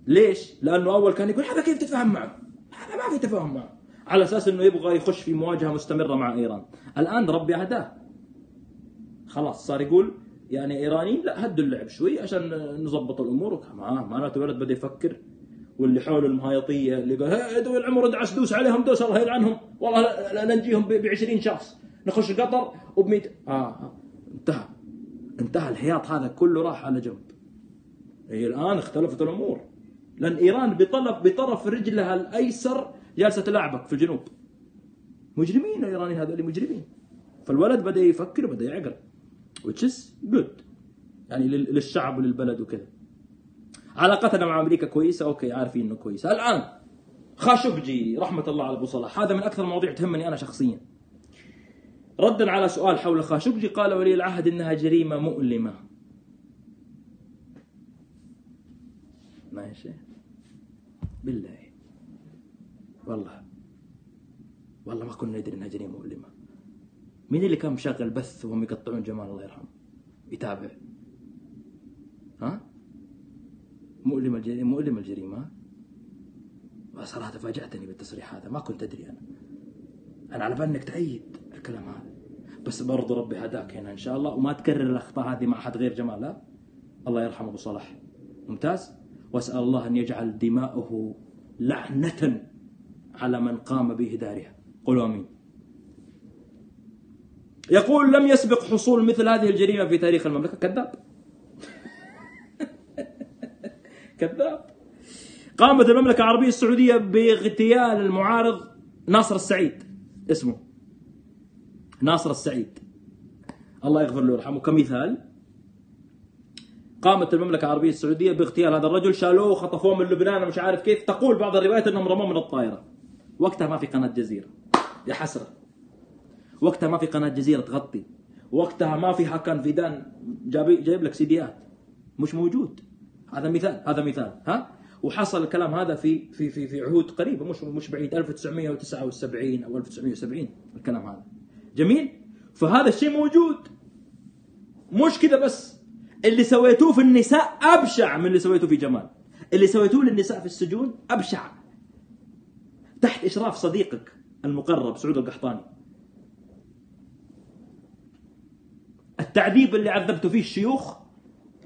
ليش؟ لأنه أول كان يقول هذا كيف تتفاهم معه؟ هذا ما في تفاهم معه. على أساس إنه يبغى يخش في مواجهة مستمرة مع إيران. الآن ربي هداه خلاص صار يقول يعني إيرانيين لا هدوا اللعب شوي عشان نظبط الأمور. ما معناته الولد بدأ يفكر. واللي حوله المهايطية اللي قال يا دول العمر ادعس دوس عليهم دوس الله يلعنهم والله لا ب 20 شخص. نخش قطر وب 100 آه, آه انتهى. انتهى الحياط هذا كله راح على جنب. هي الآن اختلفت الأمور. لأن إيران بطلب بطرف رجلها الأيسر جالسة تلاعبك في الجنوب. مجرمين الإيرانيين هذول مجرمين. فالولد بدأ يفكر وبدأ يعقل. Is good. يعني للشعب وللبلد وكذا. علاقتنا مع أمريكا كويسة؟ أوكي عارفين إنه كويسة. الآن خاشقجي رحمة الله على أبو صلاح هذا من أكثر المواضيع تهمني أنا شخصيا. ردا على سؤال حول خاشقجي قال ولي العهد إنها جريمة مؤلمة. ماشي. بالله. والله. والله ما كنا ندري إنها جريمة مؤلمة. مين اللي كان مشغل بث وهم يقطعون جمال الله يرحمه؟ يتابع. ها؟ مؤلم الجريمه مؤلم الجريمة. صراحة فاجأتني بالتصريح هذا ما كنت أدري أنا. أنا على بالي إنك تأيد الكلام هذا. بس برضو ربي هداك هنا إن شاء الله وما تكرر الأخطاء هذه مع أحد غير جمال لا الله يرحمه أبو صلاح. ممتاز؟ وأسأل الله أن يجعل دماؤه لعنة على من قام بإهدارها. قولوا آمين. يقول لم يسبق حصول مثل هذه الجريمة في تاريخ المملكة. كذاب. كذاب قامت المملكة العربية السعودية باغتيال المعارض ناصر السعيد. اسمه ناصر السعيد. الله يغفر له ويرحمه. كمثال قامت المملكة العربية السعودية باغتيال هذا الرجل شالوه وخطفوه من لبنان ومش عارف كيف. تقول بعض الروايات إنهم رموه من الطائرة. وقتها ما في قناة جزيرة. يا حسرة. وقتها ما في قناة جزيرة تغطي. وقتها ما في حكان فيدان جايب لك سيديات مش موجود. هذا مثال هذا مثال ها؟ وحصل الكلام هذا في في في في عهود قريبة مش مش بعيد 1979 أو 1970 الكلام هذا. جميل؟ فهذا الشيء موجود. مش كذا بس. اللي سويتوه في النساء أبشع من اللي سويتوه في جمال. اللي سويتوه للنساء في السجون أبشع. تحت إشراف صديقك المقرب سعود القحطاني. التعذيب اللي عذبتوا فيه الشيوخ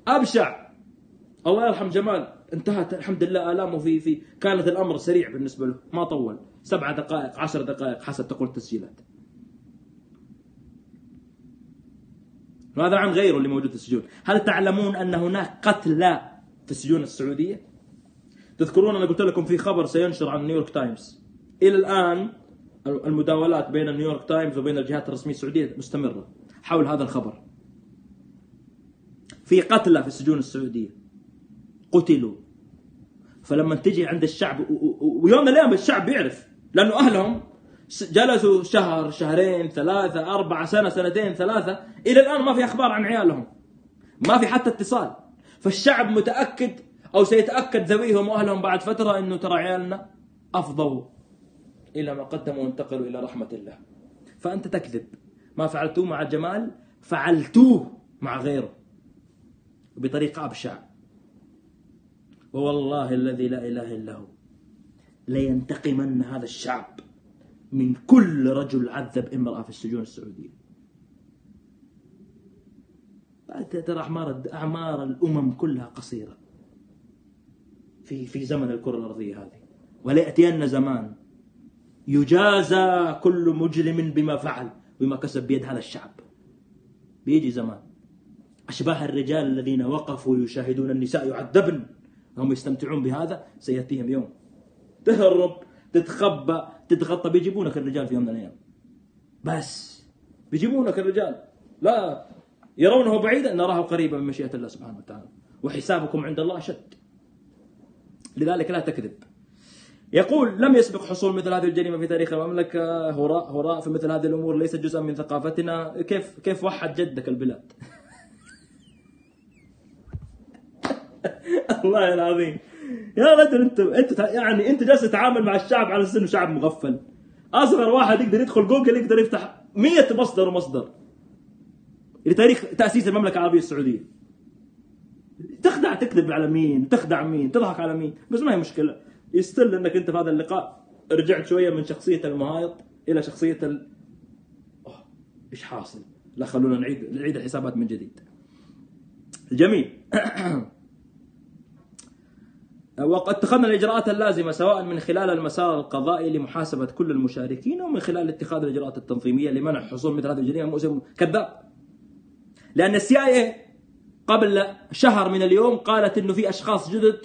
أبشع. الله يرحم جمال. انتهت الحمد لله آلامه في في كانت الأمر سريع بالنسبة له. ما طول. سبع دقائق عشر دقائق حسب تقول التسجيلات. وهذا عن غيره اللي موجود في السجون. هل تعلمون أن هناك قتلى في السجون السعودية؟ تذكرون أنا قلت لكم في خبر سينشر عن نيويورك تايمز. إلى الآن المداولات بين نيويورك تايمز وبين الجهات الرسمية السعودية مستمرة حول هذا الخبر. في قتلى في السجون السعودية. قتلوا. فلما تجي عند الشعب ويوم من الأيام الشعب بيعرف لأنه أهلهم س- جلسوا شهر شهرين ثلاثة أربعة سنة سنتين ثلاثة إلى الآن ما في أخبار عن عيالهم. ما في حتى اتصال. فالشعب متأكد أو سيتأكد ذويهم وأهلهم بعد فترة أنه ترى عيالنا أفضوا إلى ما قدموا وانتقلوا إلى رحمة الله. فأنت تكذب. ما فعلتوه مع جمال فعلتوه مع غيره. بطريقة أبشع. ووالله الذي لا إله إلا هو. لينتقمن هذا الشعب من كل رجل عذب امرأة في السجون السعودية. ترى أعمار أعمار الأمم كلها قصيرة. في في زمن الكرة الأرضية هذه. وليأتين زمان يجازى كل مجرم بما فعل بما كسب بيد هذا الشعب. بيجي زمان. أشباه الرجال الذين وقفوا يشاهدون النساء يعذبن. هم يستمتعون بهذا سيأتيهم يوم. تهرب تتخبى تتغطى بيجيبونك الرجال في يوم من الأيام. بس بيجيبونك الرجال. لا يرونه بعيدا نراه قريبا من مشيئة الله سبحانه وتعالى. وحسابكم عند الله أشد. لذلك لا تكذب. يقول لم يسبق حصول مثل هذه الجريمة في تاريخ المملكة. هراء هراء في مثل هذه الأمور ليست جزءا من ثقافتنا. كيف كيف وحد جدك البلاد؟ <laughs> الله العظيم. يا رجل انت انت يعني انت جالس تتعامل مع الشعب على أساس انه شعب مغفل. أصغر واحد يقدر يدخل جوجل يقدر يفتح 100 مصدر ومصدر. لتاريخ تأسيس المملكة العربية السعودية. تخدع تكذب على مين؟ تخدع مين؟ تضحك على مين؟ بس ما هي مشكلة. يستل إنك أنت في هذا اللقاء رجعت شوية من شخصية المهايط إلى شخصية ال... أوه. إيش حاصل؟ لا خلونا نعيد نعيد الحسابات من جديد. جميل. <clears throat> وقد اتخذنا الإجراءات اللازمة سواء من خلال المسار القضائي لمحاسبة كل المشاركين أو من خلال اتخاذ الإجراءات التنظيمية لمنع حصول مثل هذه الجريمة. مؤسف كذاب. لأن ال CIA قبل شهر من اليوم قالت إنه في أشخاص جدد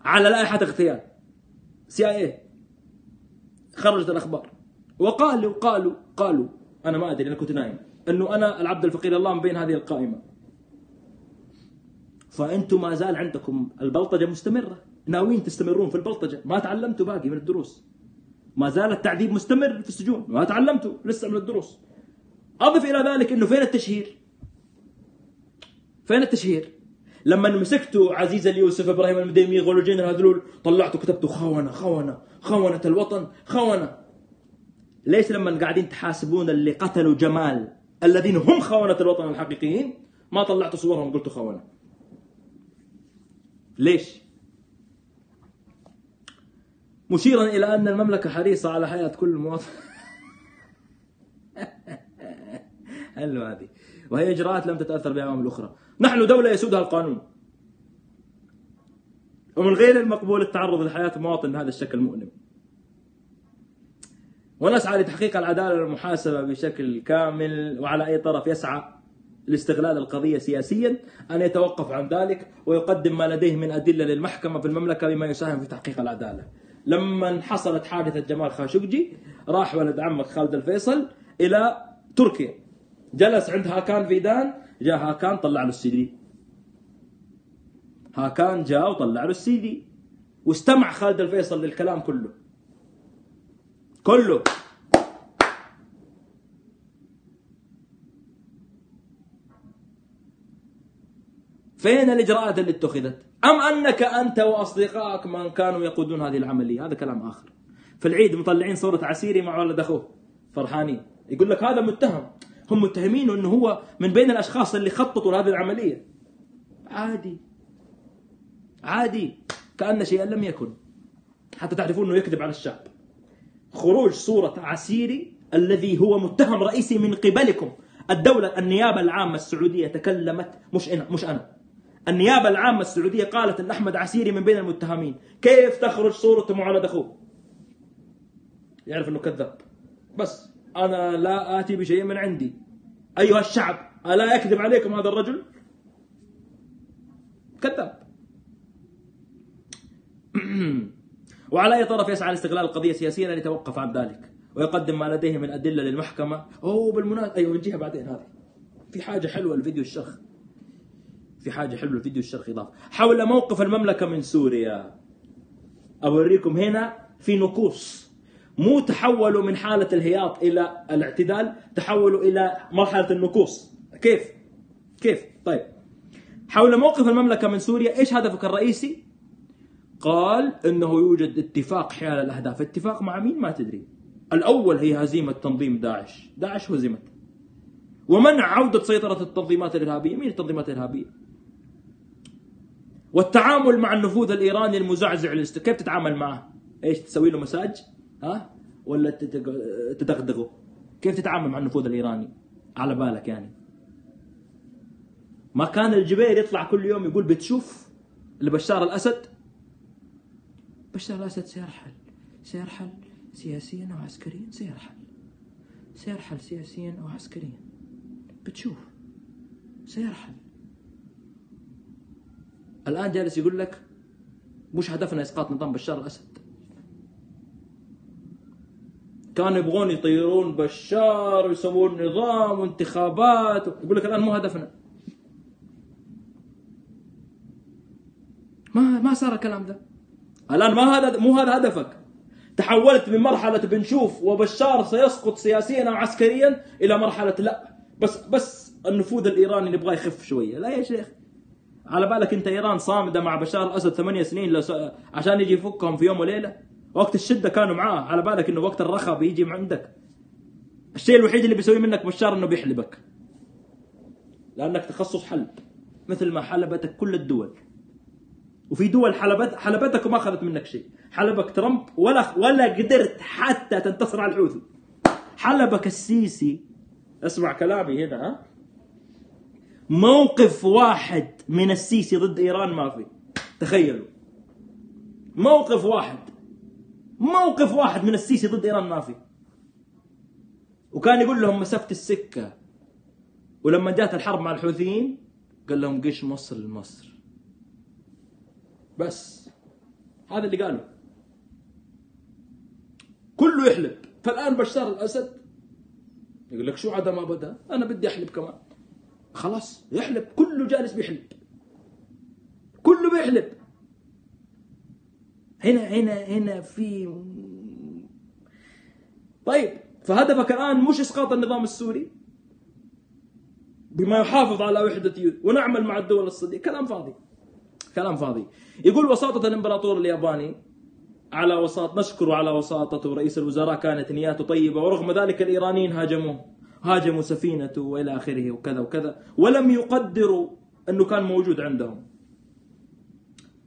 على لائحة اغتيال. CIA خرجت الأخبار. وقالوا قالوا قالوا أنا ما أدري أنا كنت نايم إنه أنا العبد الفقير الله من بين هذه القائمة. فأنتم ما زال عندكم البلطجة مستمرة. ناويين تستمرون في البلطجة. ما تعلمتوا باقي من الدروس. ما زال التعذيب مستمر في السجون. ما تعلمتوا لسه من الدروس. أضف إلى ذلك إنه فين التشهير؟ فين التشهير؟ لما مسكتوا عزيز اليوسف إبراهيم المديمي غولوجين هذول طلعتوا كتبتوا خونة خونة خونة الوطن خونة. ليش لما قاعدين تحاسبون اللي قتلوا جمال الذين هم خونة الوطن الحقيقيين ما طلعتوا صورهم قلتوا خونة؟ ليش؟ مشيرا إلى أن المملكة حريصة على حياة كل مواطن حلوة هذه. وهي إجراءات لم تتأثر بعوامل أخرى نحن دولة يسودها القانون. ومن غير المقبول التعرض لحياة مواطن بهذا الشكل مؤلم. ونسعى لتحقيق العدالة والمحاسبه بشكل كامل وعلى أي طرف يسعى لاستغلال القضية سياسيا أن يتوقف عن ذلك ويقدم ما لديه من أدلة للمحكمة في المملكة بما يساهم في تحقيق العدالة. لما حصلت حادثة جمال خاشقجي راح ولد عمك خالد الفيصل إلى تركيا. جلس عند هاكان فيدان جاء هاكان طلع له السي دي. هاكان جاء وطلع له السي دي. واستمع خالد الفيصل للكلام كله. كله. فين الإجراءات اللي اتخذت؟ أم أنك أنت وأصدقائك من كانوا يقودون هذه العملية؟ هذا كلام آخر. في العيد مطلعين صورة عسيري مع ولد أخوه فرحانين، يقول لك هذا متهم، هم متهمينه إنه هو من بين الأشخاص اللي خططوا لهذه العملية. عادي. عادي كأن شيئا لم يكن. حتى تعرفون إنه يكذب على الشعب. خروج صورة عسيري الذي هو متهم رئيسي من قبلكم الدولة النيابة العامة السعودية تكلمت مش أنا مش أنا النيابة العامة السعودية قالت أن أحمد عسيري من بين المتهمين. كيف تخرج صورته مع ولد أخوه؟ يعرف أنه كذاب. بس أنا لا آتي بشيء من عندي. أيها الشعب ألا يكذب عليكم هذا الرجل؟ كذاب. <clears throat> وعلى أي طرف يسعى لاستغلال القضية سياسيا أن يتوقف عن ذلك؟ ويقدم ما لديه من أدلة للمحكمة. أوه بالمناسبة أيوة نجيها بعدين هذه. في حاجة حلوة الفيديو الشخ في حاجة حلوة الفيديو الشرخ يضاف. حول موقف المملكة من سوريا. أوريكم هنا في نكوص مو تحولوا من حالة الهياط إلى الاعتدال تحولوا إلى مرحلة النكوص كيف؟ كيف؟ طيب. حول موقف المملكة من سوريا إيش هدفك الرئيسي؟ قال إنه يوجد اتفاق حيال الأهداف. اتفاق مع مين؟ ما تدري. الأول هي هزيمة تنظيم داعش. داعش هزمت. ومنع عودة سيطرة التنظيمات الإرهابية. مين التنظيمات الإرهابية؟ والتعامل مع النفوذ الإيراني المزعزع. كيف تتعامل معه؟ إيش تسوي له مساج؟ ها؟ ولا تدغدغه كيف تتعامل مع النفوذ الإيراني؟ على بالك يعني. ما كان الجبير يطلع كل يوم يقول بتشوف لبشار الأسد؟ بشار الأسد سيرحل سيرحل سياسيا أو عسكريا سيرحل سيرحل سياسيا أو عسكريا. بتشوف سيرحل الآن جالس يقول لك مش هدفنا إسقاط نظام بشار الأسد. كانوا يبغون يطيرون بشار ويسوون نظام وانتخابات. يقول لك الآن مو هدفنا. ما ما صار الكلام ده. الآن ما هذا مو هذا هدفك. تحولت من مرحلة بنشوف وبشار سيسقط سياسيا أو عسكريا إلى مرحلة لا. بس بس النفوذ الإيراني نبغاه يخف شوية. لا يا شيخ. على بالك انت ايران صامدة مع بشار الأسد ثمانية سنين لس... عشان يجي يفكهم في يوم وليلة؟ وقت الشدة كانوا معاه. على بالك انه وقت الرخاء بيجي عندك. الشيء الوحيد اللي بيسويه منك بشار انه بيحلبك. لأنك تخصص حلب. مثل ما حلبتك كل الدول. وفي دول حلبت حلبتك وما أخذت منك شيء. حلبك ترامب ولا ولا قدرت حتى تنتصر على الحوثي. حلبك السيسي. اسمع كلامي هنا ها. موقف واحد من السيسي ضد إيران ما في. تخيلوا. موقف واحد. موقف واحد من السيسي ضد إيران ما في. وكان يقول لهم مسافه السكة. ولما جات الحرب مع الحوثيين قال لهم قش مصر لمصر. بس. هذا اللي قاله كله يحلب. فالآن بشار الأسد يقول لك شو عدا ما بدا أنا بدي أحلب كمان. خلاص يحلب كله جالس بيحلب. كله بيحلب. هنا هنا هنا في طيب فهدفك الآن مش إسقاط النظام السوري بما يحافظ على يود ونعمل مع الدول الصديقة. كلام فاضي. كلام فاضي. يقول وساطة الإمبراطور الياباني على وساط نشكر على وساطته رئيس الوزراء كانت نياته طيبة ورغم ذلك الإيرانيين هاجموه. هاجموا سفينته وإلى آخره وكذا وكذا ولم يقدروا أنه كان موجود عندهم.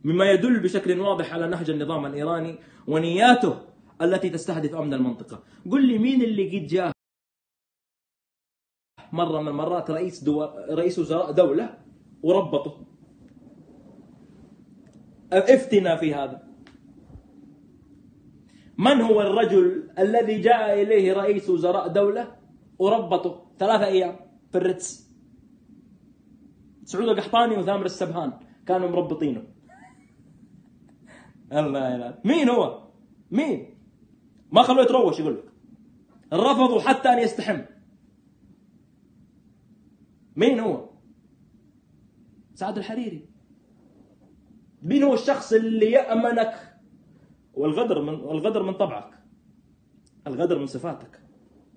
مما يدل بشكل واضح على نهج النظام الإيراني ونياته التي تستهدف أمن المنطقة. قل لي مين اللي قد جاه مرة من المرات رئيس دو... رئيس وزراء دولة وربطه. افتنا في هذا. من هو الرجل الذي جاء إليه رئيس وزراء دولة؟ وربطه ثلاثة أيام في الرتس سعود القحطاني وثامر السبهان كانوا مربطينه. <laughs> الله يلا مين هو؟ مين؟ ما خلوه يتروش يقول لك. رفضوا حتى أن يستحم. مين هو؟ سعد الحريري. مين هو الشخص اللي يأمنك؟ والغدر من والغدر من طبعك. الغدر من صفاتك.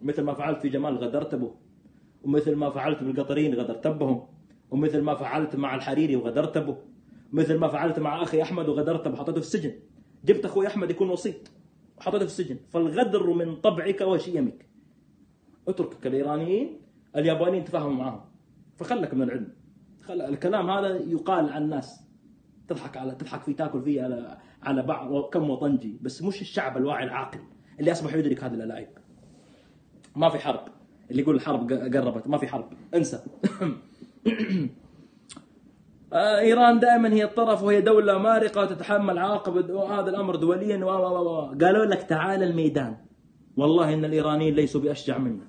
مثل ما فعلت في جمال غدرت به ومثل ما فعلت بالقطرين غدرت بهم ومثل ما فعلت مع الحريري وغدرت به مثل ما فعلت مع أخي أحمد وغدرت به حطيته في السجن. جبت أخوي أحمد يكون وسيط وحطيته في السجن. فالغدر من طبعك وشيمك اتركك الإيرانيين اليابانيين تفاهموا معاهم فخلك من العلم. خل الكلام هذا يقال عن الناس تضحك على تضحك فيه تاكل فيه على على بعض كم وطنجي. بس مش الشعب الواعي العاقل اللي أصبح يدرك هذه الالعاب ما في حرب. اللي يقول الحرب قربت ما في حرب. انسى. <coughs> آه، إيران دائما هي الطرف وهي دولة مارقة وتتحمل عواقب هذا الأمر دوليا و. قالوا لك تعال الميدان. والله إن الإيرانيين ليسوا بأشجع منا.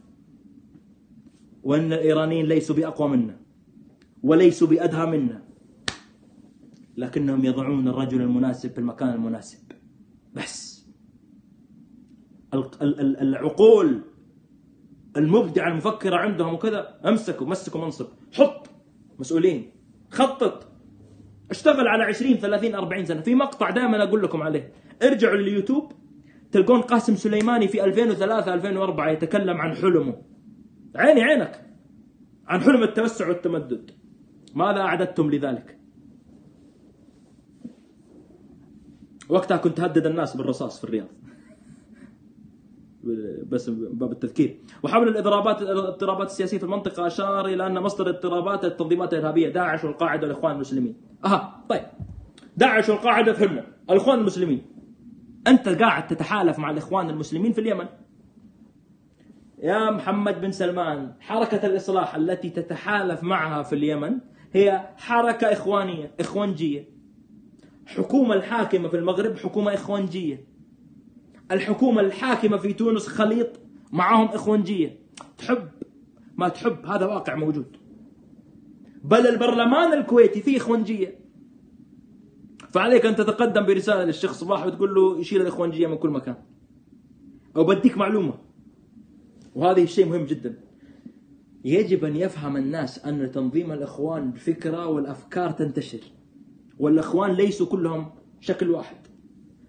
وإن الإيرانيين ليسوا بأقوى منا. وليسوا بأدهى منا. لكنهم يضعون الرجل المناسب في المكان المناسب. بس. ال- ال- ال- العقول المبدعه المفكره عندهم وكذا امسكوا مسكوا منصب. حط مسؤولين. خطط. اشتغل على 20 30 40 سنة. في مقطع دائما أقول لكم عليه. ارجعوا لليوتيوب. تلقون قاسم سليماني في 2003 2004 يتكلم عن حلمه. عيني عينك. عن حلم التوسع والتمدد. ماذا أعددتم لذلك؟ وقتها كنت هدد الناس بالرصاص في الرياض. بس باب التذكير. وحول الاضرابات الاضطرابات السياسية في المنطقة أشار إلى أن مصدر الاضطرابات التنظيمات الإرهابية. داعش والقاعدة والاخوان المسلمين. أها طيب. داعش والقاعدة فهمنا. الإخوان المسلمين. أنت قاعد تتحالف مع الإخوان المسلمين في اليمن. يا محمد بن سلمان حركة الإصلاح التي تتحالف معها في اليمن هي حركة إخوانية إخوانجية. حكومة الحاكمة في المغرب حكومة إخوانجية. الحكومة الحاكمة في تونس خليط معهم إخوانجية. تحب؟ ما تحب هذا واقع موجود. بل البرلمان الكويتي فيه إخوانجية. فعليك أن تتقدم برسالة للشيخ صباح وتقول له يشيل الإخوانجية من كل مكان. أو بديك معلومة. وهذا الشيء مهم جدا. يجب أن يفهم الناس أن تنظيم الإخوان فكرة والأفكار تنتشر. والإخوان ليسوا كلهم شكل واحد.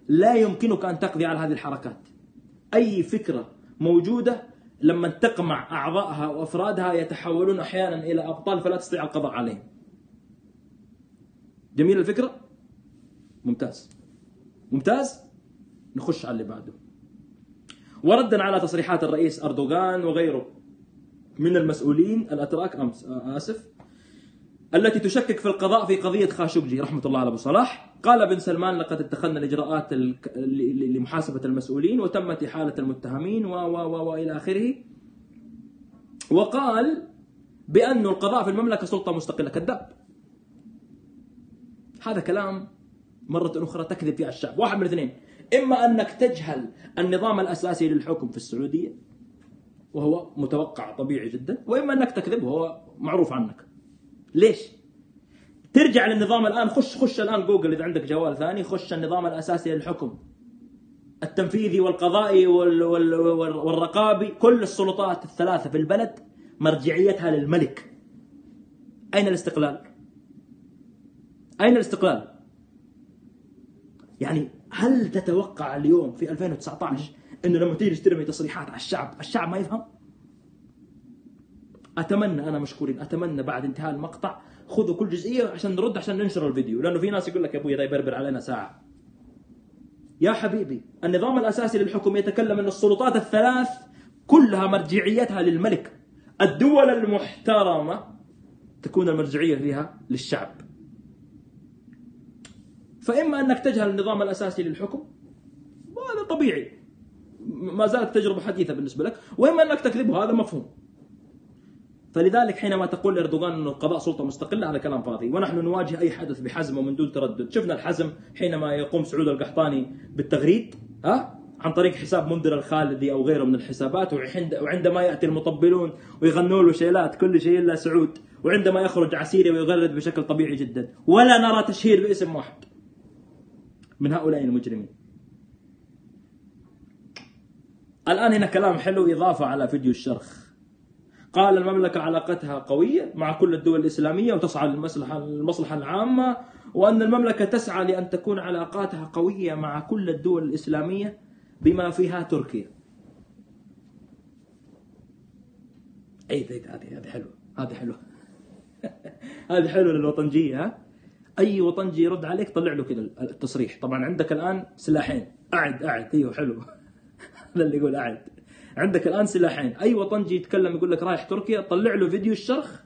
لا يمكنك أن تقضي على هذه الحركات. أي فكرة موجودة لما تقمع أعضائها وأفرادها يتحولون أحيانا إلى أبطال فلا تستطيع القضاء عليهم. جميل الفكرة؟ ممتاز. ممتاز؟ نخش على اللي بعده. وردا على تصريحات الرئيس أردوغان وغيره من المسؤولين. الأتراك أمس آسف. التي تشكك في القضاء في قضية خاشقجي رحمة الله على أبو صلاح. قال بن سلمان لقد اتخذنا الإجراءات لمحاسبة المسؤولين وتمت إحالة المتهمين و و و وإلى آخره. وقال بأن القضاء في المملكة سلطة مستقلة كذاب هذا كلام مرة أخرى تكذب فيها الشعب. واحد من اثنين إما أنك تجهل النظام الأساسي للحكم في السعودية وهو متوقع طبيعي جدا وإما أنك تكذب وهو معروف عنك. ليش؟ ترجع للنظام الآن خش خش الآن جوجل إذا عندك جوال ثاني خش النظام الأساسي للحكم. التنفيذي والقضائي وال وال والرقابي كل السلطات الثلاثة في البلد مرجعيتها للملك. أين الاستقلال؟ أين الاستقلال؟ يعني هل تتوقع اليوم في 2019 إنه لما تيجي ترمي تصريحات على الشعب الشعب ما يفهم؟ أتمنى أنا مشكورين أتمنى بعد انتهاء المقطع خذوا كل جزئية عشان نرد عشان ننشر الفيديو لأنه في ناس يقول لك يا أبوي ده يبربر علينا ساعة. يا حبيبي النظام الأساسي للحكم يتكلم إن السلطات الثلاث كلها مرجعيتها للملك. الدول المحترمة تكون المرجعية فيها للشعب. فإما أنك تجهل النظام الأساسي للحكم وهذا طبيعي. ما زالت تجربة حديثة بالنسبة لك. وإما أنك تكذبه هذا مفهوم. فلذلك حينما تقول اردوغان إنه القضاء سلطة مستقلة هذا كلام فاضي. ونحن نواجه أي حدث بحزم ومن دون تردد. شفنا الحزم حينما يقوم سعود القحطاني بالتغريد ها؟ عن طريق حساب منذر الخالدي أو غيره من الحسابات وعندما يأتي المطبلون ويغنوا له شيلات كل شيء إلا سعود وعندما يخرج عسيري ويغرد بشكل طبيعي جدا. ولا نرى تشهير باسم واحد من هؤلاء المجرمين. الآن هنا كلام حلو إضافة على فيديو الشرخ. قال المملكة علاقتها قوية مع كل الدول الإسلامية وتسعى للمصلحة المصلحة العامة وأن المملكة تسعى لأن تكون علاقاتها قوية مع كل الدول الإسلامية بما فيها تركيا. عيد هذه هذه حلوة. هذه حلوة. <laughs> هذه حلوة للوطنجية ها؟ أي وطنجي يرد عليك طلع له كذا التصريح. طبعا عندك الآن سلاحين. أعد أعد. أيوه حلو. <laughs> هذا اللي يقول أعد. عندك الآن سلاحين. أي وطنجي يتكلم يقول لك رايح تركيا طلع له فيديو الشرخ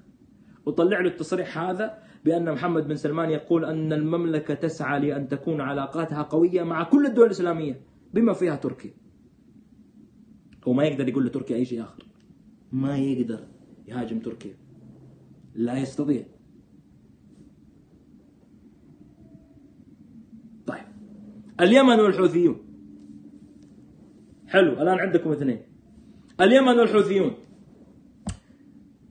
وطلع له التصريح هذا بأن محمد بن سلمان يقول أن المملكة تسعى لأن تكون علاقاتها قوية مع كل الدول الإسلامية بما فيها تركيا. هو ما يقدر يقول لتركيا أي شيء آخر. ما يقدر يهاجم تركيا. لا يستطيع. طيب. اليمن والحوثيون. حلو. الآن عندكم اثنين. اليمن والحوثيون.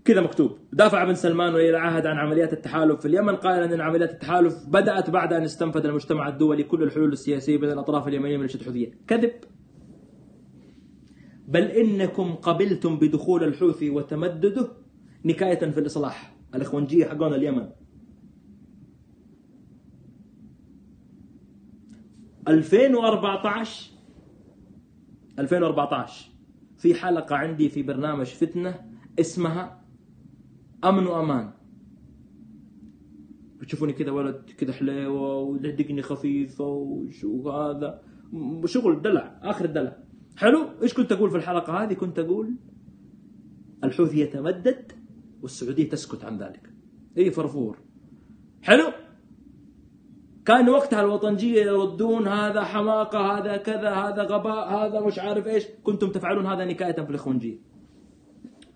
كذا مكتوب. دافع بن سلمان ولي العهد عن عمليات التحالف في اليمن قائلا أن عمليات التحالف بدأت بعد أن استنفذ المجتمع الدولي كل الحلول السياسية بين الأطراف اليمنية من الحوثية كذب. بل إنكم قبلتم بدخول الحوثي وتمدده نكاية في الإصلاح. الإخوانجية حقون اليمن. 2014 2014 في حلقة عندي في برنامج فتنة اسمها أمن وأمان. بتشوفوني كذا ولد كذا حليوة ودقني خفيفة وشو هذا شغل دلع آخر الدلع. حلو؟ إيش كنت أقول في الحلقة هذه؟ كنت أقول الحوثي يتمدد والسعودية تسكت عن ذلك. اي فرفور حلو؟ كان وقتها الوطنجية يردون هذا حماقة هذا كذا هذا غباء هذا مش عارف إيش. كنتم تفعلون هذا نكاية في الإخوانجية.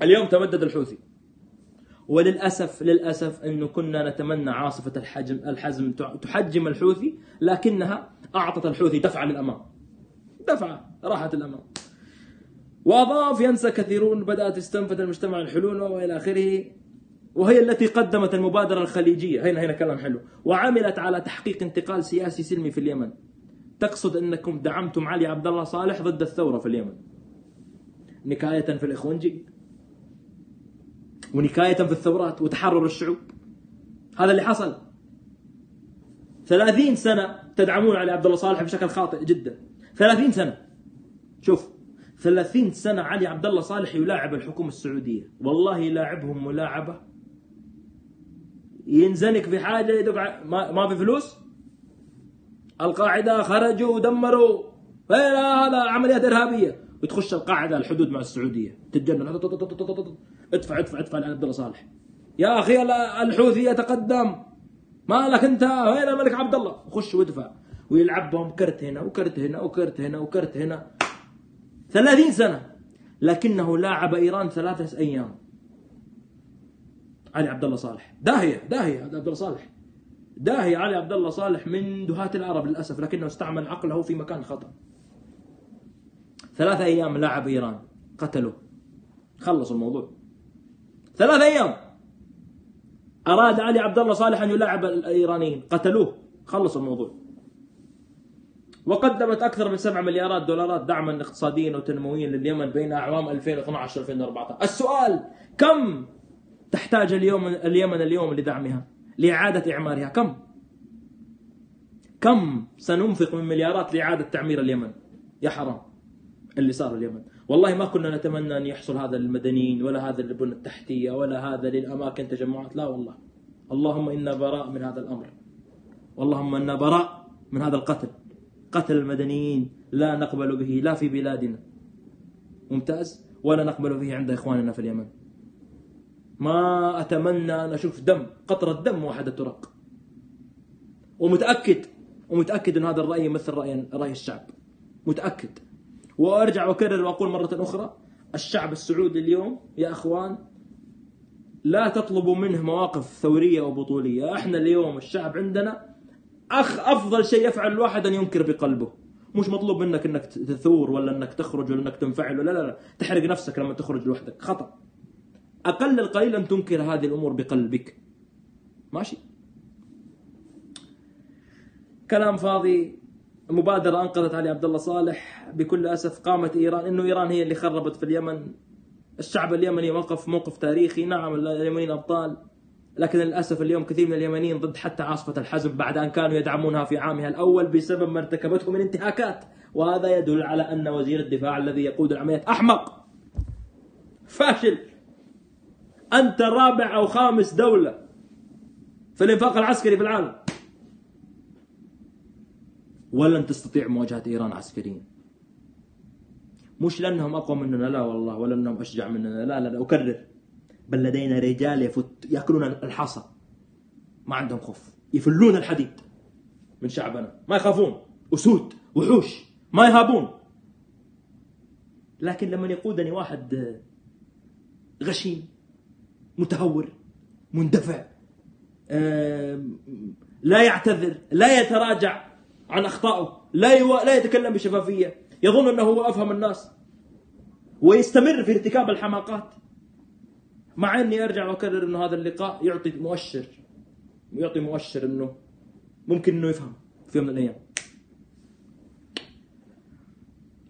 اليوم تمدد الحوثي. وللأسف للأسف أنه كنا نتمنى عاصفة الحجم الحزم تحجم الحوثي لكنها أعطت الحوثي دفعة للأمام دفعة راحت الأمام. وأضاف ينسى كثيرون بدأت تستنفذ المجتمع الحلول وإلى آخره. وهي التي قدمت المبادرة الخليجية. هنا هنا كلام حلو. وعملت على تحقيق انتقال سياسي سلمي في اليمن. تقصد أنكم دعمتم علي عبد الله صالح ضد الثورة في اليمن. نكاية في الإخوانجي. ونكاية في الثورات وتحرر الشعوب. هذا اللي حصل. ثلاثين سنة تدعمون علي عبد الله صالح بشكل خاطئ جدا. ثلاثين سنة. شوف ثلاثين سنة علي عبد الله صالح يلاعب الحكومة السعودية. والله يلاعبهم ملاعبة ينزنك في حاجة يدفع ما, ما في فلوس؟ القاعدة خرجوا ودمروا. هذا عمليات إرهابية. وتخش القاعدة الحدود مع السعودية. تتجنن. ادفع ادفع ادفع لعبد الله صالح. يا أخي الحوثي يتقدم. مالك أنت؟ وين الملك عبد الله؟ خش وادفع. ويلعب بهم كرت هنا وكرت هنا وكرت هنا وكرت هنا. ثلاثين سنة. لكنه لاعب إيران ثلاثة أيام. علي عبد الله صالح. داهية داهية عبد الله صالح. داهية علي عبد الله صالح من دهاة العرب للأسف لكنه استعمل عقله في مكان خطأ. ثلاثة أيام لاعب إيران قتلوه. خلص الموضوع. ثلاثة أيام أراد علي عبد الله صالح أن يلاعب الإيرانيين قتلوه. خلص الموضوع. وقدمت أكثر من 7 مليارات دولارات دعما اقتصاديا وتنمويا لليمن بين أعوام 2012 2014 السؤال كم تحتاج اليوم اليمن اليوم لدعمها لإعادة إعمارها. كم؟ كم سننفق من مليارات لإعادة تعمير اليمن؟ يا حرام. اللي صار اليمن. والله ما كنا نتمنى أن يحصل هذا للمدنيين ولا هذا للبنى التحتية ولا هذا للأماكن تجمعات. لا والله. اللهم إنا براء من هذا الأمر. واللهم إنا براء من هذا القتل. قتل المدنيين لا نقبل به لا في بلادنا. ممتاز؟ ولا نقبل به عند إخواننا في اليمن. ما أتمنى أن أشوف دم قطرة دم واحدة ترق. ومتأكد ومتأكد أن هذا الرأي يمثل رأي رأي الشعب. متأكد. وأرجع وأكرر وأقول مرة أخرى الشعب السعودي اليوم يا أخوان لا تطلبوا منه مواقف ثورية وبطولية. إحنا اليوم الشعب عندنا أخ أفضل شيء يفعل الواحد أن ينكر بقلبه. مش مطلوب منك إنك تثور ولا إنك تخرج ولا إنك تنفعل ولا لا لا. تحرق نفسك لما تخرج لوحدك. خطأ. أقل القليل أن تنكر هذه الأمور بقلبك. ماشي؟ كلام فاضي. مبادرة أنقذت علي عبد الله صالح. بكل أسف قامت إيران. إنه إيران هي اللي خربت في اليمن. الشعب اليمني وقف موقف تاريخي. نعم اليمنيين أبطال. لكن للأسف اليوم كثير من اليمنيين ضد حتى عاصفة الحزم بعد أن كانوا يدعمونها في عامها الأول بسبب ما ارتكبته من انتهاكات. وهذا يدل على أن وزير الدفاع الذي يقود العمليات أحمق. فاشل. أنت رابع أو خامس دولة في الإنفاق العسكري في العالم. ولن تستطيع مواجهة إيران عسكريا. مش لأنهم أقوى مننا لا والله ولا أنهم أشجع مننا لا لا, لا أكرر. بل لدينا رجال يفت يأكلون الحصى. ما عندهم خوف. يفلون الحديد من شعبنا. ما يخافون. أسود وحوش. ما يهابون. لكن لما يقودني واحد غشيم متهور مندفع لا يعتذر لا يتراجع عن أخطائه لا يو... لا يتكلم بشفافية يظن أنه هو أفهم الناس ويستمر في ارتكاب الحماقات. مع إني أرجع وأكرر إنه هذا اللقاء يعطي مؤشر يعطي مؤشر إنه ممكن إنه يفهم في يوم من الأيام.